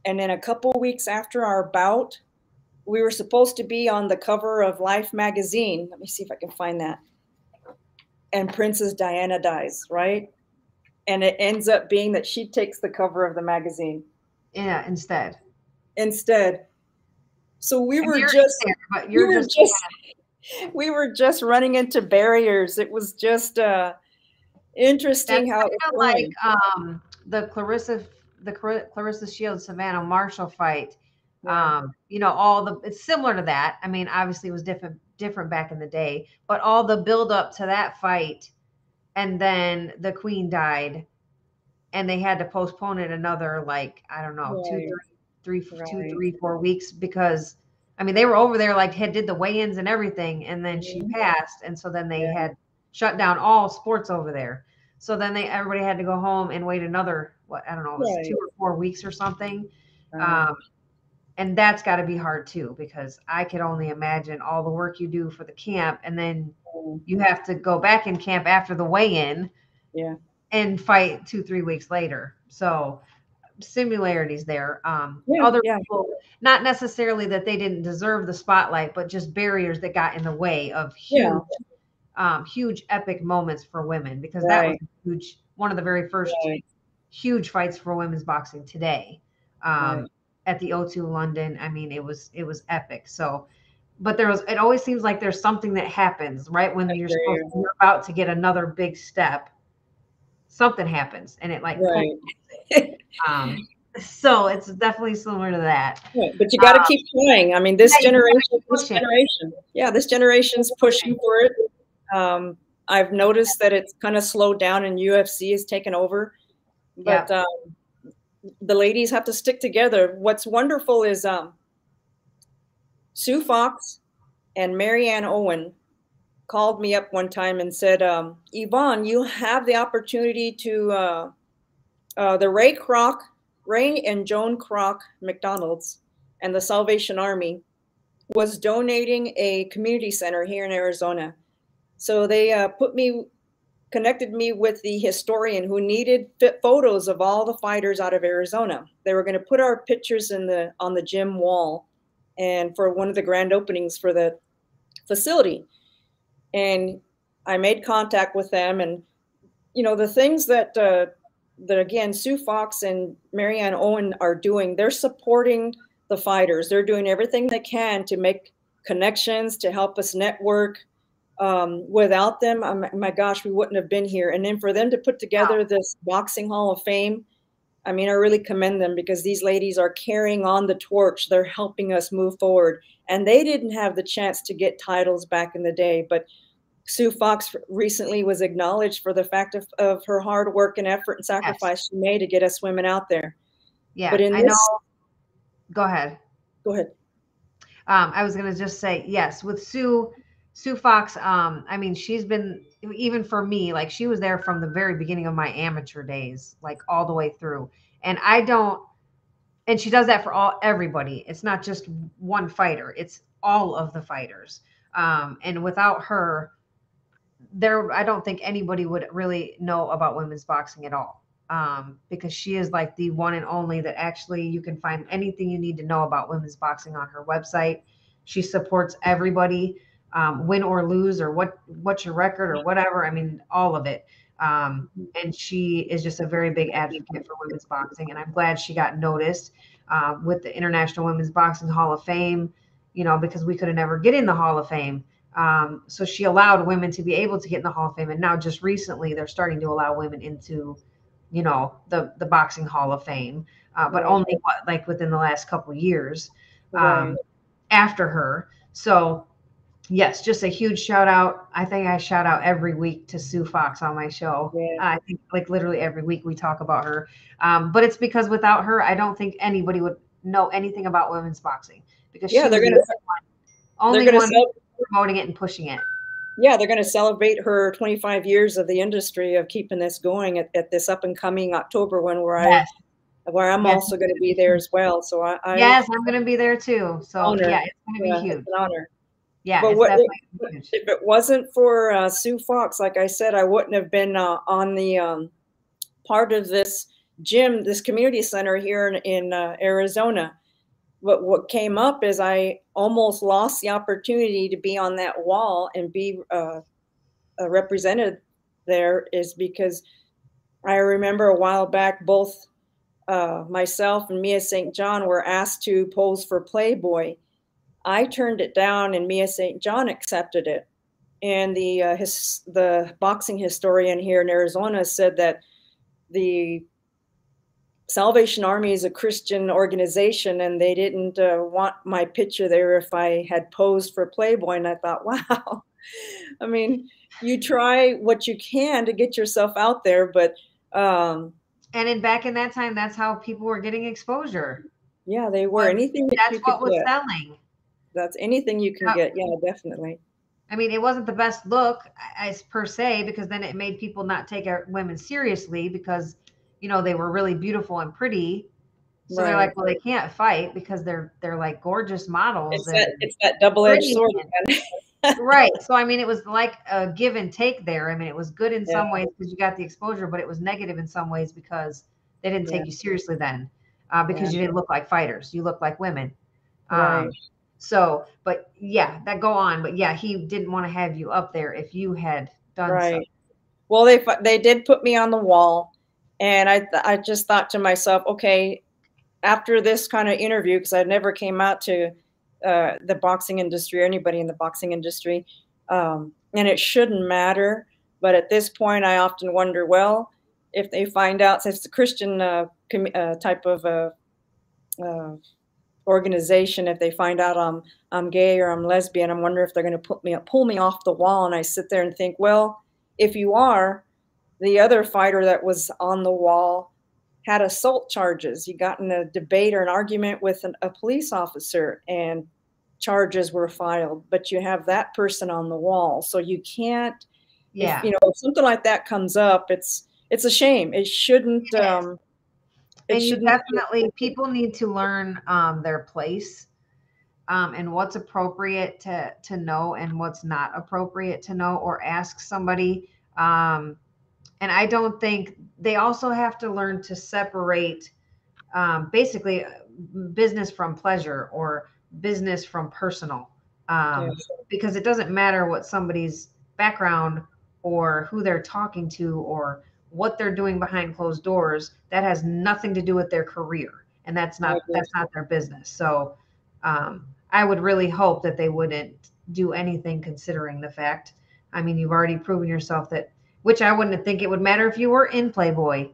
And then a couple weeks after our bout, we were supposed to be on the cover of Life magazine. Let me see if I can find that. And Princess Diana dies, right? And it ends up being that she takes the cover of the magazine. Yeah, instead. Instead. So we and were just, there, but you're we just, just we were just running into barriers. It was just uh, interesting That's how like um, the Claressa the Claressa Shields Savannah Marshall fight. Yeah. Um, you know, all the it's similar to that. I mean, obviously it was different different back in the day, but all the build up to that fight, and then the queen died, and they had to postpone it another like I don't know right. two, three, three, right. two, three, four weeks because I mean, they were over there like had did the weigh-ins and everything, and then she mm-hmm. passed, and so then they yeah. had shut down all sports over there. So then they everybody had to go home and wait another what I don't know, right. two or four weeks or something. Um, and that's got to be hard too because I could only imagine all the work you do for the camp, and then mm-hmm. you have to go back in camp after the weigh-in, yeah, and fight two three weeks later. So similarities there. Um, yeah, other yeah. people, not necessarily that they didn't deserve the spotlight, but just barriers that got in the way of huge, yeah. um, huge epic moments for women because right. that was huge, one of the very first right. huge fights for women's boxing today. Um, right. at the O2 London. I mean, it was it was epic. So, but there was it always seems like there's something that happens right when you're supposed to, you're about to get another big step. Something happens, and it like right. um, so it's definitely similar to that. Yeah, but you got to um, keep trying. I mean, this yeah, generation, this generation, yeah, this generation's pushing for it. Um, I've noticed that it's kind of slowed down and UFC has taken over, but yeah. um, the ladies have to stick together. What's wonderful is um, Sue Fox and Marianne Owen called me up one time and said, um, Yvonne, you have the opportunity to, uh, uh, the Ray Kroc, Ray and Joan Kroc McDonald's and the Salvation Army was donating a community center here in Arizona. So they uh, put me, connected me with the historian who needed photos of all the fighters out of Arizona. They were going to put our pictures in the on the gym wall, and for one of the grand openings for the facility. And I made contact with them, and you know the things that uh, that again Sue Fox and Marianne Owen are doing. They're supporting the fighters. They're doing everything they can to make connections to help us network um, without them, um, my gosh, we wouldn't have been here. And then for them to put together wow. this Boxing Hall of Fame, I mean, I really commend them because these ladies are carrying on the torch. They're helping us move forward. And they didn't have the chance to get titles back in the day, but Sue Fox recently was acknowledged for the fact of, of her hard work and effort and sacrifice yes. she made to get us women out there. Yeah, but in I this, know. Go ahead. Go ahead. Um, I was going to just say yes with Sue Sue Fox, um, I mean, she's been even for me, like she was there from the very beginning of my amateur days, like all the way through. And I don't, and she does that for all everybody. It's not just one fighter; it's all of the fighters. Um, and without her, there, I don't think anybody would really know about women's boxing at all. Um, because she is like the one and only that actually you can find anything you need to know about women's boxing on her website. She supports everybody um, win or lose or what what's your record or whatever. I mean, all of it. Um, and she is just a very big advocate for women's boxing, and I'm glad she got noticed uh, with the International Women's Boxing Hall of Fame. You know, because we could have never get in the Hall of Fame. Um, so she allowed women to be able to get in the Hall of Fame, and now just recently they're starting to allow women into, you know, the the Boxing Hall of Fame, uh, but only what, like within the last couple years um, after her. So yes, just a huge shout out. I think I shout out every week to Sue Fox on my show. Yeah. I think like literally every week we talk about her. Um, but it's because without her, I don't think anybody would know anything about women's boxing because yeah, they're gonna the only one promoting it and pushing it. Yeah, they're going to celebrate her 25 years of the industry of keeping this going at, at this up and coming October one where yes. I where I'm yes. also going to be there as well. So I, I yes, I'm going to be there too. So honor. yeah, it's going to be yeah, huge. It's an honor. Yeah, but what, if it wasn't for uh, Sue Fox, like I said, I wouldn't have been uh, on the um, part of this gym, this community center here in, in uh, Arizona. But what came up is I almost lost the opportunity to be on that wall and be uh, represented there, is because I remember a while back both uh, myself and Mia St. John were asked to pose for Playboy I turned it down, and Mia St. John accepted it. And the uh, his, the boxing historian here in Arizona said that the Salvation Army is a Christian organization, and they didn't uh, want my picture there if I had posed for Playboy. And I thought, wow, I mean, you try what you can to get yourself out there, but um, and in back in that time, that's how people were getting exposure. Yeah, they were. Anything that that's what was selling that's anything you can get. Yeah, definitely. I mean, it wasn't the best look as per se because then it made people not take women seriously because you know they were really beautiful and pretty. So right. they're like, well, they can't fight because they're they're like gorgeous models. It's that it's that double edged sword. right. So I mean, it was like a give and take there. I mean, it was good in yeah. some ways because you got the exposure, but it was negative in some ways because they didn't take yeah. you seriously then uh, because yeah. you didn't look like fighters. You looked like women. Right. Um, so, but yeah, that go on. But yeah, he didn't want to have you up there if you had done right. So. Well, they they did put me on the wall, and I I just thought to myself, okay, after this kind of interview, because I never came out to uh, the boxing industry or anybody in the boxing industry, um, and it shouldn't matter. But at this point, I often wonder, well, if they find out, since it's a Christian uh, uh, type of uh, uh, organization, if they find out I'm I'm gay or I'm lesbian, I'm wondering if they're going to put me pull me off the wall. And I sit there and think, well, if you are, the other fighter that was on the wall had assault charges. He got in a debate or an argument with an, a police officer, and charges were filed. But you have that person on the wall, so you can't. Yeah. If, you know, if something like that comes up, it's it's a shame. It shouldn't. Um, it and you definitely people need to learn um, their place um, and what's appropriate to to know and what's not appropriate to know or ask somebody um, and i don't think they also have to learn to separate um, basically uh, business from pleasure or business from personal. Um, because it doesn't matter what somebody's background or who they're talking to or what they're doing behind closed doors that has nothing to do with their career. And that's not that's not their business. So um, i would really hope that they wouldn't do anything considering the fact. I mean you've already proven yourself that which i wouldn't think it would matter if you were in playboy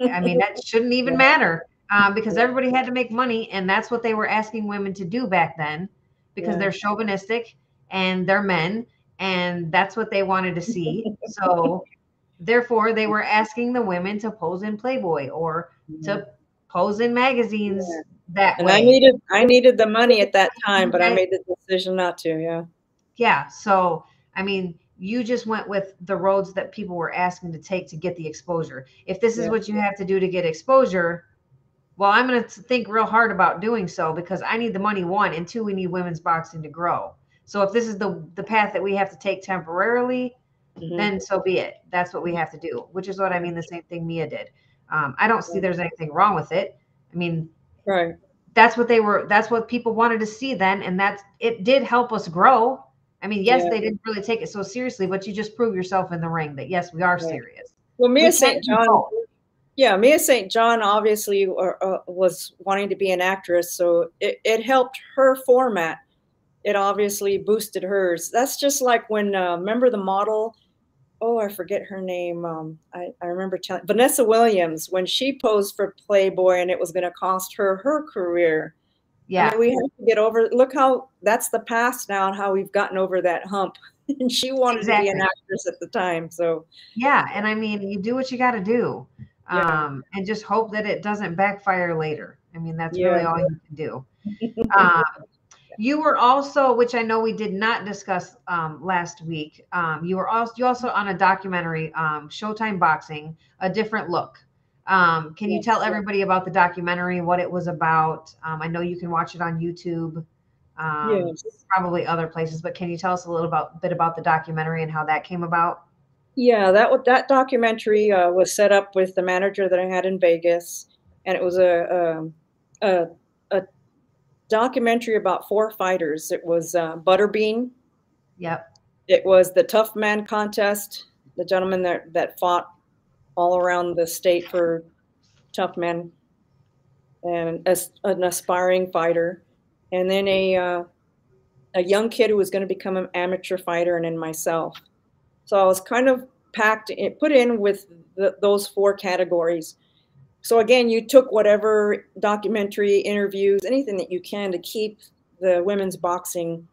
i mean that shouldn't even matter um, because everybody had to make money and that's what they were asking women to do back then because yeah. they're chauvinistic and they're men and that's what they wanted to see so Therefore, they were asking the women to pose in Playboy or mm-hmm. to pose in magazines yeah. that and way. I needed I needed the money at that time, but I made the decision not to. Yeah. Yeah. So I mean, you just went with the roads that people were asking to take to get the exposure. If this is yeah. what you have to do to get exposure, well, I'm going to think real hard about doing so because I need the money. One and two, we need women's boxing to grow. So if this is the the path that we have to take temporarily, mm-hmm. then so be it. That's what we have to do, which is what I mean. The same thing Mia did. Um, I don't see there's anything wrong with it. I mean, right. That's what they were. That's what people wanted to see then, and that's it. Did help us grow. I mean, yes, yeah. they didn't really take it so seriously, but you just prove yourself in the ring that yes, we are right. serious. Well, Mia St. John. Yeah, Mia St. John obviously uh, uh, was wanting to be an actress, so it, it helped her format it obviously boosted hers. That's just like when uh, remember the model. Oh, I forget her name. Um, I, I remember telling Vanessa Williams when she posed for Playboy and it was going to cost her her career. Yeah, I mean, we have to get over. Look how that's the past now and how we've gotten over that hump. and she wanted exactly. to be an actress at the time. So yeah, and I mean, you do what you got to do, yeah. um, and just hope that it doesn't backfire later. I mean, that's yeah. really all you can do. um, you were also, which I know we did not discuss um, last week. Um, you were also you also on a documentary, um, Showtime Boxing, a different look. Um, can you tell everybody about the documentary, what it was about? Um, I know you can watch it on YouTube, um, yes. probably other places, but can you tell us a little about, bit about the documentary and how that came about? Yeah, that that documentary uh, was set up with the manager that I had in Vegas, and it was a, a, a documentary about four fighters. It was uh, Butterbean. Yep. It was the Tough Man contest. The gentleman that that fought all around the state for tough men, and as an aspiring fighter, and then a uh, a young kid who was going to become an amateur fighter, and then myself. So I was kind of packed, put in with the, those four categories so again, you took whatever documentary, interviews, anything that you can to keep the women's boxing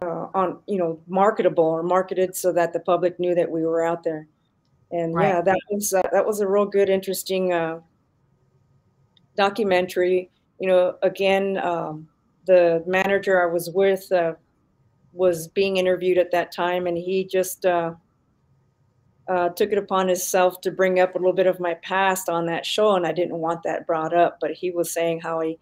uh, on, you know, marketable or marketed so that the public knew that we were out there. And right. yeah, that was uh, that was a real good, interesting uh, documentary. You know, again, um, the manager I was with uh, was being interviewed at that time, and he just uh, uh, took it upon himself to bring up a little bit of my past on that show, and I didn't want that brought up. But he was saying how he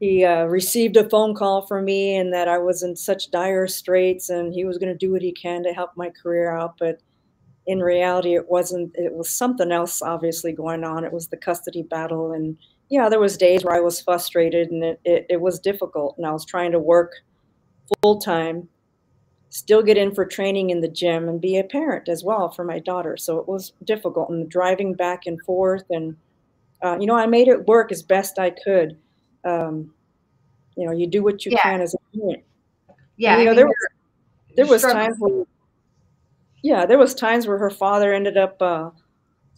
he uh, received a phone call from me and that I was in such dire straits, and he was going to do what he can to help my career out. But in reality, it wasn't. It was something else, obviously, going on. It was the custody battle, and yeah, there was days where I was frustrated, and it, it, it was difficult, and I was trying to work full time still get in for training in the gym and be a parent as well for my daughter. So it was difficult and driving back and forth and uh, you know, I made it work as best I could. Um, you know, you do what you Yeah. can as a parent. Yeah, you I mean, there was there was struggling. times where, yeah, there was times where her father ended up uh,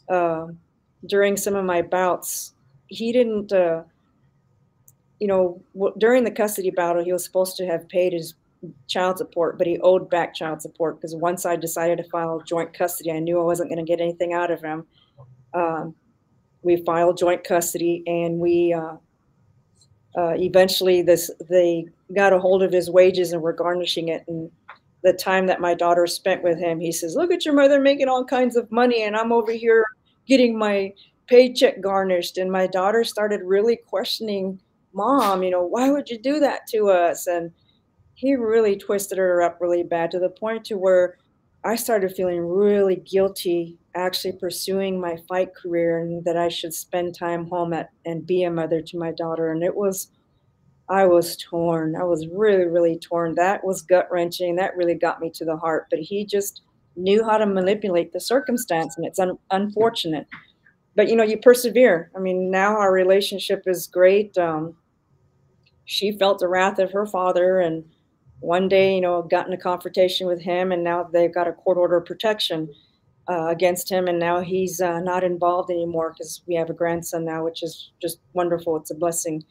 uh, during some of my bouts. He didn't, uh, you know, during the custody battle, he was supposed to have paid his child support, but he owed back child support because once I decided to file joint custody, I knew I wasn't going to get anything out of him. Um, we filed joint custody, and we uh, uh, eventually this they got a hold of his wages and were garnishing it. And the time that my daughter spent with him, he says, "Look at your mother making all kinds of money, and I'm over here getting my paycheck garnished." And my daughter started really questioning, "Mom, you know, why would you do that to us?" And he really twisted her up really bad to the point to where I started feeling really guilty actually pursuing my fight career and that I should spend time home at and be a mother to my daughter. And it was, I was torn. I was really, really torn. That was gut wrenching. That really got me to the heart. But he just knew how to manipulate the circumstance, and it's un- unfortunate. But you know, you persevere. I mean, now our relationship is great. Um, she felt the wrath of her father, and one day, you know, got in a confrontation with him, and now they've got a court order of protection uh, against him, and now he's uh, not involved anymore because we have a grandson now, which is just wonderful. It's a blessing.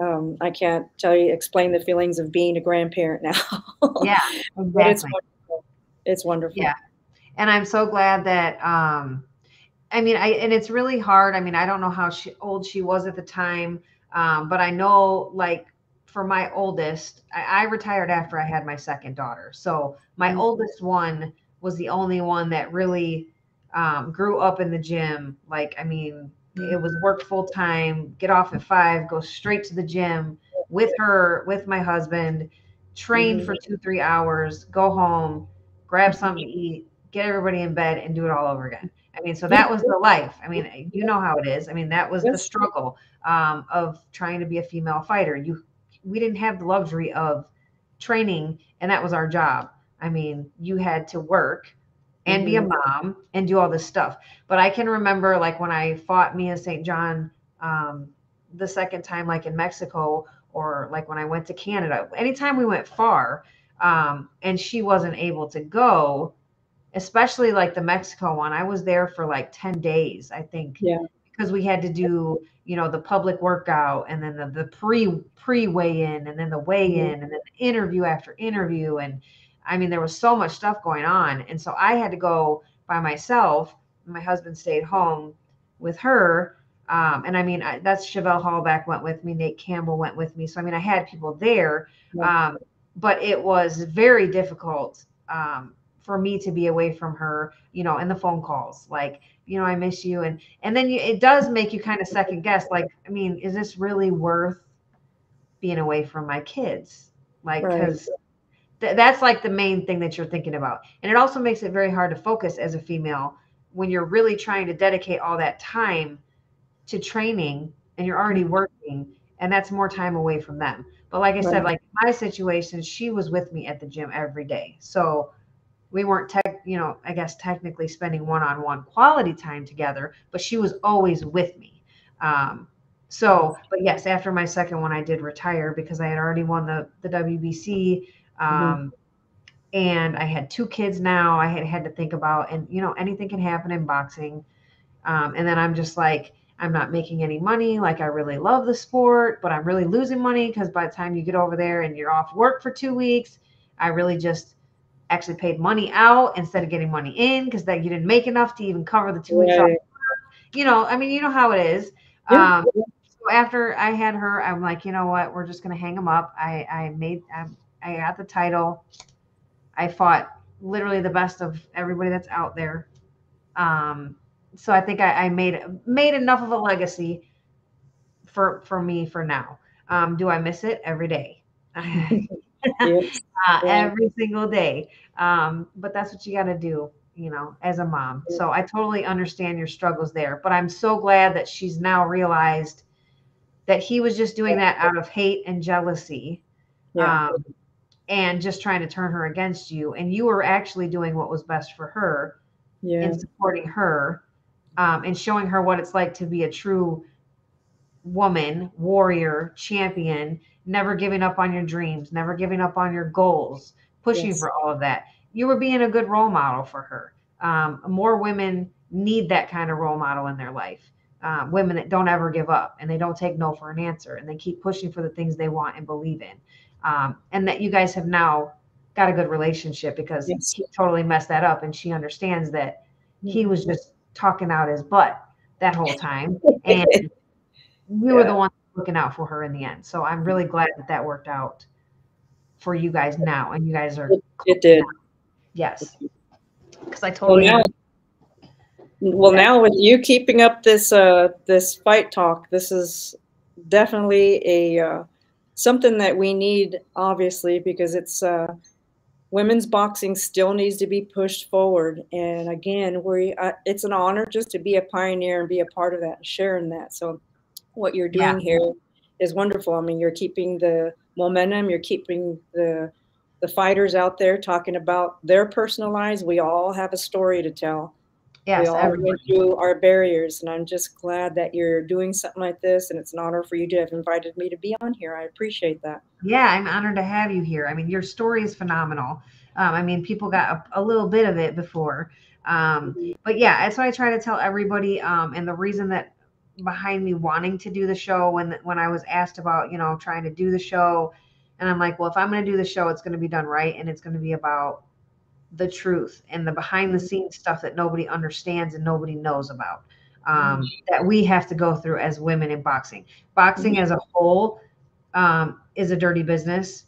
Um, I can't tell you, explain the feelings of being a grandparent now. yeah, but it's wonderful. It's wonderful. Yeah. And I'm so glad that um I mean I and it's really hard. I mean, I don't know how she, old she was at the time. Um, but I know like for my oldest, I, I retired after I had my second daughter. So my Mhm. oldest one was the only one that really um, grew up in the gym. Like, I mean, it was work full time, get off at five, go straight to the gym with her, with my husband, train Mhm. for two, three hours, go home, grab something to eat, get everybody in bed, and do it all over again. I mean, so that was the life. I mean, you know how it is. I mean, that was the struggle um, of trying to be a female fighter. You, we didn't have the luxury of training, and that was our job. I mean, you had to work and be a Mhm. mom and do all this stuff. But I can remember, like when I fought Mia St. John um, the second time, like in Mexico, or like when I went to Canada. Anytime we went far, um, and she wasn't able to go, especially like the Mexico one, I was there for like 10 days, I think. Yeah. Because we had to do, you know, the public workout and then the, the pre pre weigh in and then the weigh in and then the interview after interview. And I mean, there was so much stuff going on. And so I had to go by myself. My husband stayed home with her. Um, and I mean, I, that's Chevelle Hallback went with me. Nate Campbell went with me. So, I mean, I had people there. Yeah. Um, but it was very difficult um, for me to be away from her, you know, and the phone calls like, you know, I miss you. And, and then you, it does make you kind of second guess, like, I mean, is this really worth being away from my kids? Like, Right. Th- that's like the main thing that you're thinking about. And it also makes it very hard to focus as a female when you're really trying to dedicate all that time to training and you're already working and that's more time away from them. But like I said, like my situation, she was with me at the gym every day. So we weren't tech, you know, I guess technically spending one-on-one quality time together, but she was always with me. Um, so, but yes, after my second one, I did retire because I had already won the the WBC, um, and I had two kids now. I had had to think about, and you know, anything can happen in boxing. Um, and then I'm just like, I'm not making any money. Like I really love the sport, but I'm really losing money because by the time you get over there and you're off work for two weeks, I really just actually paid money out instead of getting money in because that you didn't make enough to even cover the two weeks off you know, I mean, you know how it is. Um, so after I had her, I'm like, you know what? We're just gonna hang them up. I I made I, I got the title. I fought literally the best of everybody that's out there. Um, so I think I, I made made enough of a legacy for for me for now. Um, do I miss it every day? Yes. uh, every single day. Um, but that's what you got to do, you know, as a mom. So I totally understand your struggles there. But I'm so glad that she's now realized that he was just doing that out of hate and jealousy Yeah. um, and just trying to turn her against you. And you were actually doing what was best for her in Yeah. supporting her um, and showing her what it's like to be a true woman, warrior, champion, never giving up on your dreams, never giving up on your goals, pushing yes. for all of that. You were being a good role model for her. Um, more women need that kind of role model in their life. Um, women that don't ever give up and they don't take no for an answer and they keep pushing for the things they want and believe in. Um, and that you guys have now got a good relationship because yes. he totally messed that up and she understands that he was just talking out his butt that whole time and we yeah. were the ones looking out for her in the end so i'm really glad that that worked out for you guys now and you guys are it, it did now. yes because i totally well, now, well now with you keeping up this uh this fight talk this is definitely a uh, something that we need obviously because it's uh women's boxing still needs to be pushed forward. And again, we uh, it's an honor just to be a pioneer and be a part of that, and sharing that. So, what you're doing yeah. here is wonderful. I mean, you're keeping the momentum. You're keeping the the fighters out there talking about their personal lives. We all have a story to tell. Yes, we all went through our barriers, and I'm just glad that you're doing something like this. And it's an honor for you to have invited me to be on here. I appreciate that. Yeah, I'm honored to have you here. I mean, your story is phenomenal. Um, I mean, people got a, a, little bit of it before, um, mm-hmm. but yeah, that's what I try to tell everybody. Um, and the reason that behind me wanting to do the show when when I was asked about you know trying to do the show, and I'm like, well, if I'm going to do the show, it's going to be done right, and it's going to be about the truth and the behind the mm-hmm. scenes stuff that nobody understands and nobody knows about um, mm-hmm. that we have to go through as women in boxing. Boxing mm-hmm. as a whole um, is a dirty business,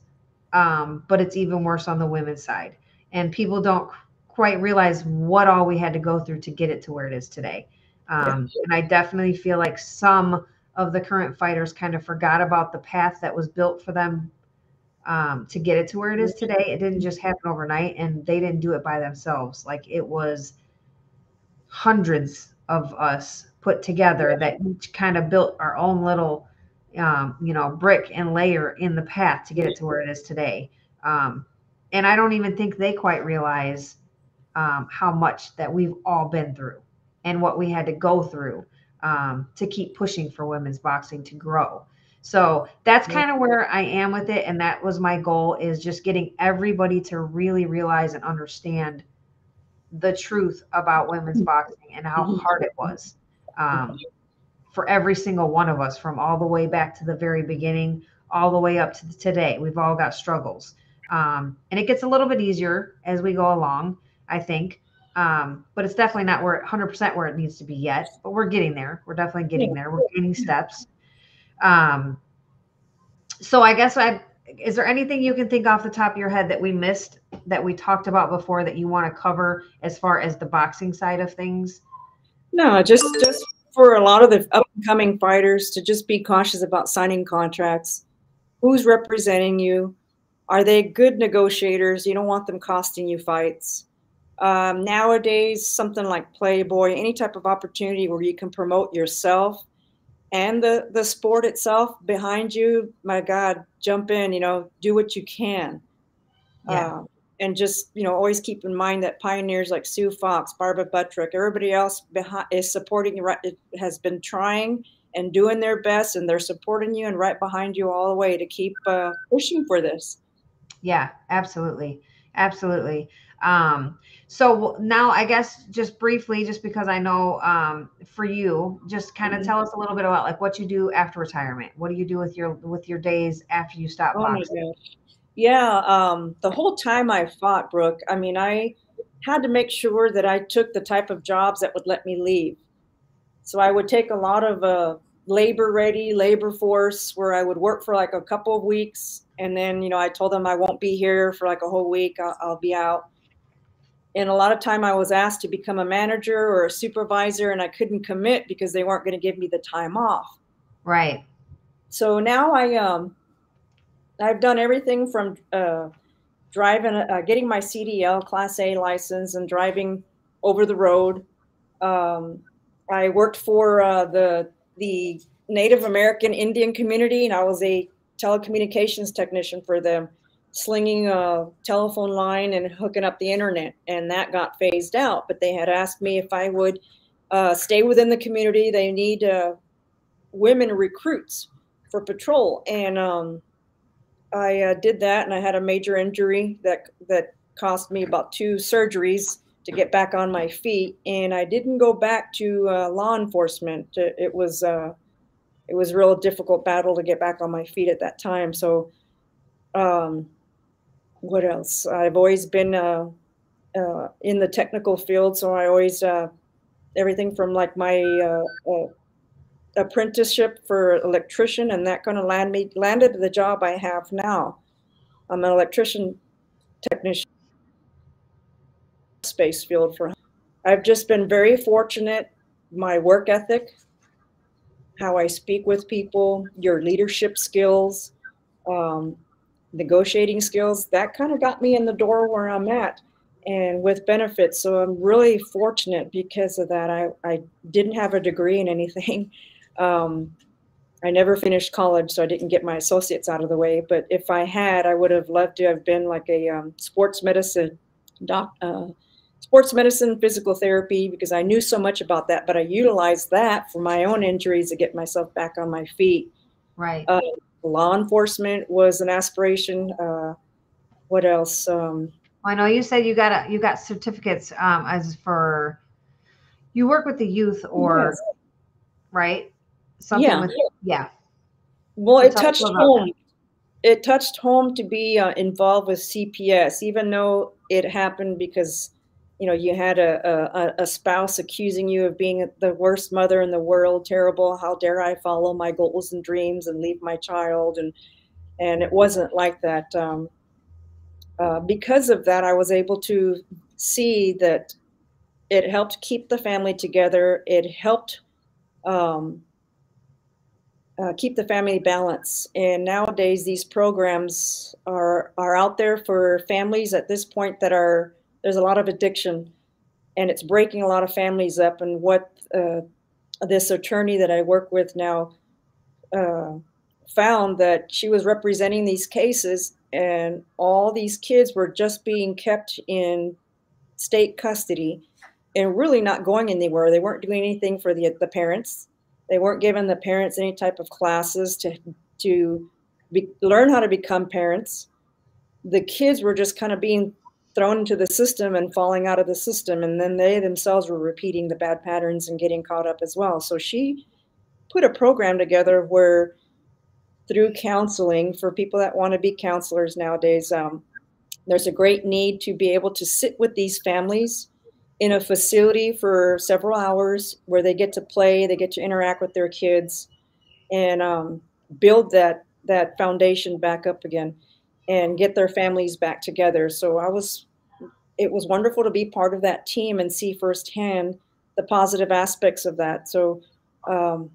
um, but it's even worse on the women's side. And people don't quite realize what all we had to go through to get it to where it is today. Um, and I definitely feel like some of the current fighters kind of forgot about the path that was built for them um, to get it to where it is today. It didn't just happen overnight, and they didn't do it by themselves. Like it was hundreds of us put together that each kind of built our own little, um, you know, brick and layer in the path to get it to where it is today. Um, and I don't even think they quite realize um, how much that we've all been through and what we had to go through um, to keep pushing for women's boxing to grow. So that's kind of where I am with it. And that was my goal is just getting everybody to really realize and understand the truth about women's mm-hmm. boxing and how mm-hmm. hard it was um, for every single one of us from all the way back to the very beginning, all the way up to today. We've all got struggles. Um, and it gets a little bit easier as we go along, I think. Um, but it's definitely not where 100% where it needs to be yet, but we're getting there. We're definitely getting there. We're gaining steps. Um, so I guess I is there anything you can think off the top of your head that we missed that we talked about before that you want to cover as far as the boxing side of things? No, just just for a lot of the upcoming fighters to just be cautious about signing contracts. Who's representing you? Are they good negotiators? You don't want them costing you fights. Um, nowadays, something like Playboy, any type of opportunity where you can promote yourself and the the sport itself behind you my god jump in you know do what you can. Yeah. Uh, and just you know always keep in mind that pioneers like sue fox barbara buttrick everybody else behind is supporting you right has been trying and doing their best and they're supporting you and right behind you all the way to keep uh, pushing for this. Yeah absolutely. Absolutely um, so now I guess just briefly, just because I know um, for you, just kind of mm-hmm. tell us a little bit about like what you do after retirement. What do you do with your with your days after you stop oh boxing? Yeah, um, the whole time I fought, Brooke, I mean, I had to make sure that I took the type of jobs that would let me leave. So I would take a lot of uh, labor ready, labor force, where I would work for like a couple of weeks, and then you know I told them I won't be here for like a whole week. I'll, I'll be out and a lot of time I was asked to become a manager or a supervisor and I couldn't commit because they weren't going to give me the time off. Right. So now I um I've done everything from uh, driving uh, getting my CDL class A license and driving over the road. Um, I worked for uh, the the Native American Indian community and I was a telecommunications technician for them slinging a telephone line and hooking up the internet, and that got phased out. But they had asked me if I would uh, stay within the community. They need uh, women recruits for patrol, and um, I uh, did that, and I had a major injury that that cost me about two surgeries to get back on my feet, and I didn't go back to uh, law enforcement. It was uh, it was a real difficult battle to get back on my feet at that time. So, um, what else? I've always been uh, uh, in the technical field, so I always uh, everything from like my uh, uh, apprenticeship for electrician, and that kind of land me landed the job I have now. I'm an electrician technician space field for. I've just been very fortunate. My work ethic, how I speak with people, your leadership skills, um, negotiating skills, that kind of got me in the door where I'm at and with benefits. So I'm really fortunate because of that. I, I didn't have a degree in anything. Um, I never finished college, so I didn't get my associates out of the way. But if I had, I would have loved to have been like a um, sports medicine doc, uh, sports medicine, physical therapy, because I knew so much about that. But I utilized that for my own injuries to get myself back on my feet. Right. Uh, law enforcement was an aspiration. Uh, what else? Um, I know you said you got a, you got certificates um, as for you work with the youth or yes. right something yeah. with yeah. Well, it touched home. That. It touched home to be uh, involved with CPS, even though it happened because you know you had a, a, a spouse accusing you of being the worst mother in the world, terrible. How dare I follow my goals and dreams and leave my child and and it wasn't like that. Um, uh, because of that, I was able to see that it helped keep the family together. It helped um, uh, keep the family balance. And nowadays, these programs are are out there for families at this point that are there's a lot of addiction, and it's breaking a lot of families up. And what uh, this attorney that I work with now uh, found that she was representing these cases and all these kids were just being kept in state custody and really not going anywhere. They weren't doing anything for the the parents. They weren't giving the parents any type of classes to to be, learn how to become parents. The kids were just kind of being thrown into the system and falling out of the system, and then they themselves were repeating the bad patterns and getting caught up as well. So she put a program together where through counseling for people that want to be counselors nowadays. Um, there's a great need to be able to sit with these families in a facility for several hours where they get to play, they get to interact with their kids, and um, build that that foundation back up again, and get their families back together. So I was, it was wonderful to be part of that team and see firsthand the positive aspects of that. So um,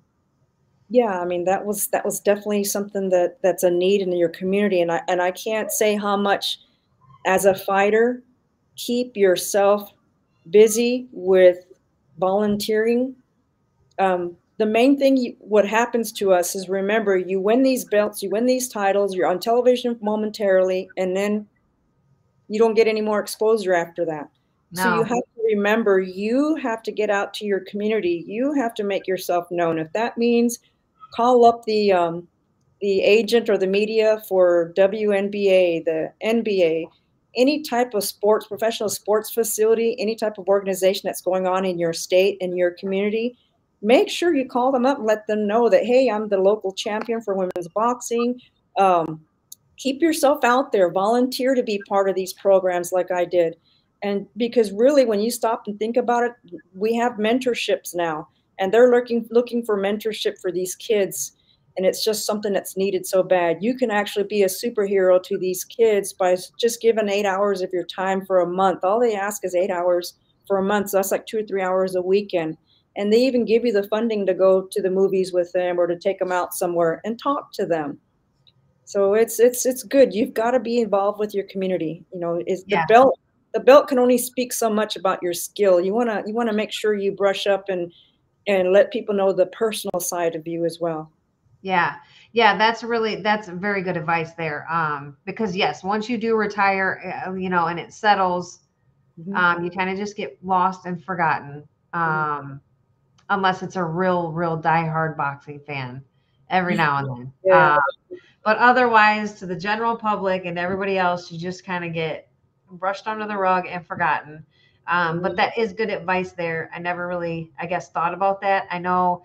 yeah i mean that was that was definitely something that that's a need in your community and i and i can't say how much as a fighter keep yourself busy with volunteering um, the main thing you, what happens to us is remember you win these belts you win these titles you're on television momentarily and then you don't get any more exposure after that. No. so you have to remember you have to get out to your community. You have to make yourself known. If that means call up the um, the agent or the media for WNBA, the NBA, any type of sports, professional sports facility, any type of organization that's going on in your state and your community, make sure you call them up and let them know that, hey, I'm the local champion for women's boxing. Um, keep yourself out there, volunteer to be part of these programs like I did. And because really, when you stop and think about it, we have mentorships now and they're looking looking for mentorship for these kids. And it's just something that's needed so bad. You can actually be a superhero to these kids by just giving eight hours of your time for a month. All they ask is eight hours for a month. So that's like two or three hours a weekend and they even give you the funding to go to the movies with them or to take them out somewhere and talk to them so it's it's it's good you've got to be involved with your community you know is yeah. the belt the belt can only speak so much about your skill you want to you want to make sure you brush up and and let people know the personal side of you as well. Yeah. Yeah, that's really that's very good advice there. Um, because yes, once you do retire, uh, you know, and it settles, mm-hmm. um, you kind of just get lost and forgotten. Mm-hmm. Um, unless it's a real, real diehard boxing fan every now and then. Yeah. Uh, but otherwise, to the general public and everybody else, you just kind of get brushed under the rug and forgotten. Um, but that is good advice there. I never really, I guess, thought about that. I know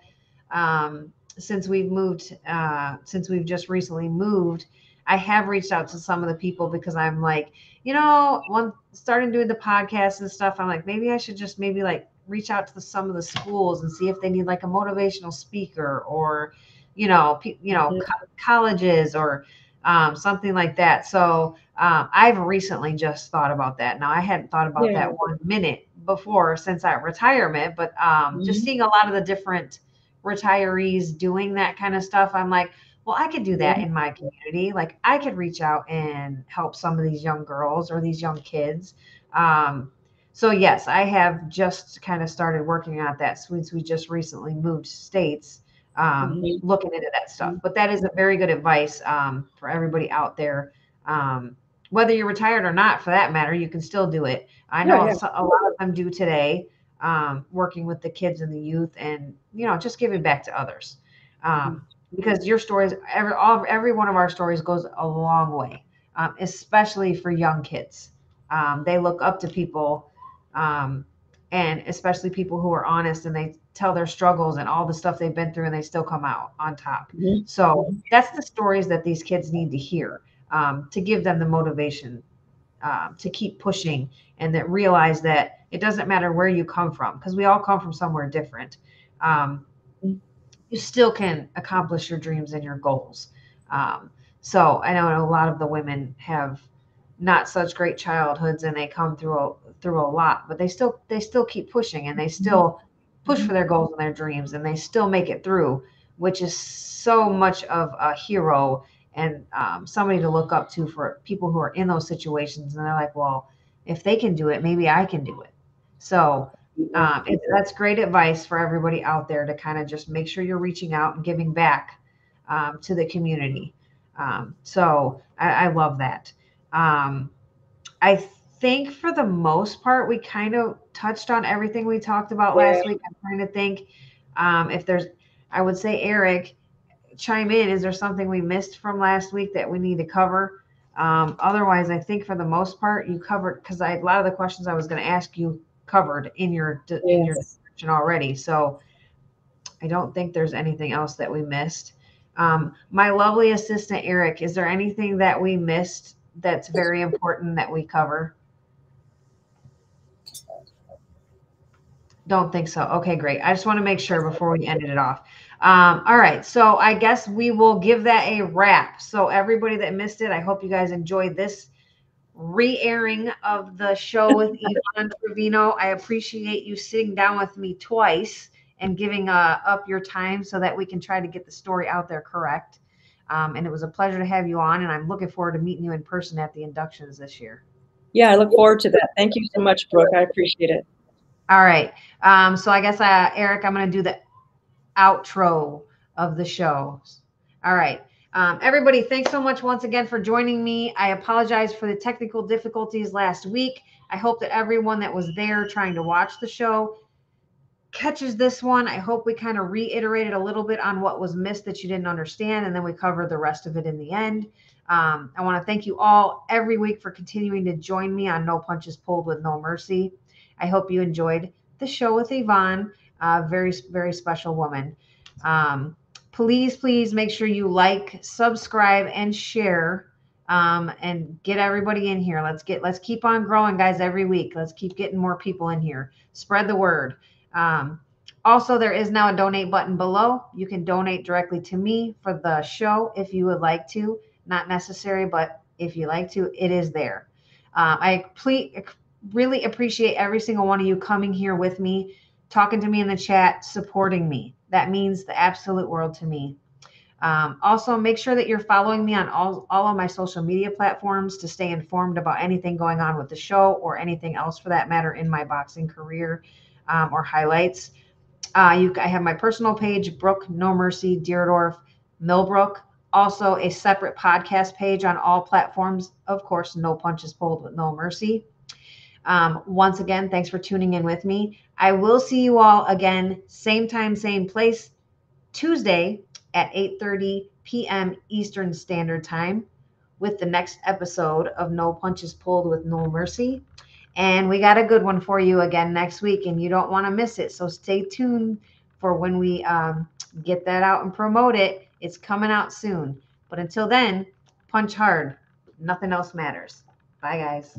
um, since we've moved, uh, since we've just recently moved, I have reached out to some of the people because I'm like, you know, one starting doing the podcast and stuff. I'm like, maybe I should just maybe like reach out to the, some of the schools and see if they need like a motivational speaker or, you know, pe- you know, Mhm. co- colleges or um, something like that. So um, I've recently just thought about that. Now I hadn't thought about Yeah. that one minute before since that retirement, but um, just Mhm. seeing a lot of the different retirees doing that kind of stuff, I'm like, well, I could do that Mhm. in my community. Like I could reach out and help some of these young girls or these young kids. Um, so yes, I have just kind of started working on that since we just recently moved states, um, Mhm. looking into that stuff. But that is a very good advice um, for everybody out there. Um, whether you're retired or not, for that matter, you can still do it. I know Yeah, yeah. a lot of them do today, um, working with the kids and the youth, and you know, just giving back to others. Um, because your stories, every all, every one of our stories goes a long way, um, especially for young kids. Um, they look up to people, um, and especially people who are honest and they tell their struggles and all the stuff they've been through, and they still come out on top. Mhm. So that's the stories that these kids need to hear um, to give them the motivation um, to keep pushing and that realize that it doesn't matter where you come from because we all come from somewhere different. Um, you still can accomplish your dreams and your goals. Um, so I know a lot of the women have not such great childhoods and they come through a, through a lot, but they still they still keep pushing and they still push for their goals and their dreams and they still make it through, which is so much of a hero and um, somebody to look up to for people who are in those situations. And they're like, well, if they can do it, maybe I can do it. So um, it, that's great advice for everybody out there to kind of just make sure you're reaching out and giving back um, to the community. Um, so I, I love that. Um, I think for the most part, we kind of touched on everything we talked about last week. I'm trying to think um, if there's, I would say, Eric, chime in. Is there something we missed from last week that we need to cover? Um, otherwise, I think for the most part, you covered because I a lot of the questions I was going to ask you covered in your in your Yes. description already. So I don't think there's anything else that we missed. Um, my lovely assistant Eric, is there anything that we missed that's very important that we cover? Don't think so. Okay, great. I just want to make sure before we ended it off. Um, all right, so I guess we will give that a wrap. So everybody that missed it, I hope you guys enjoyed this re-airing of the show with Yvonne Trevino. I appreciate you sitting down with me twice and giving uh, up your time so that we can try to get the story out there correct. Um, and it was a pleasure to have you on, and I'm looking forward to meeting you in person at the inductions this year. Yeah, I look forward to that. Thank you so much, Brooke. I appreciate it. All right. Um, so I guess, uh, Eric, I'm going to do the outro of the show. All right. Um, everybody, thanks so much once again for joining me. I apologize for the technical difficulties last week. I hope that everyone that was there trying to watch the show catches this one. I hope we kind of reiterated a little bit on what was missed that you didn't understand, and then we covered the rest of it in the end. Um, I want to thank you all every week for continuing to join me on No Punches Pulled with No Mercy. I hope you enjoyed the show with Yvonne, a very, very special woman. Um, please, please make sure you like, subscribe, and share. Um, and get everybody in here. Let's get let's keep on growing, guys, every week. Let's keep getting more people in here. Spread the word. Um, also, there is now a donate button below. You can donate directly to me for the show if you would like to. Not necessary, but if you like to, it is there. Um, I ple- really appreciate every single one of you coming here with me, talking to me in the chat, supporting me. That means the absolute world to me. Um, also, make sure that you're following me on all, all of my social media platforms to stay informed about anything going on with the show or anything else for that matter in my boxing career um, or highlights. Uh, you, I have my personal page, Brooke No Mercy, Dierdorff, Millbrook. Also, a separate podcast page on all platforms. Of course, No Punches Pulled with No Mercy. Um, once again, thanks for tuning in with me. I will see you all again, same time, same place, Tuesday at 8:30 p.m. Eastern Standard Time with the next episode of No Punches Pulled with No Mercy. And we got a good one for you again next week, and you don't want to miss it. So stay tuned for when we um, get that out and promote it. It's coming out soon. But until then, punch hard. Nothing else matters. Bye, guys.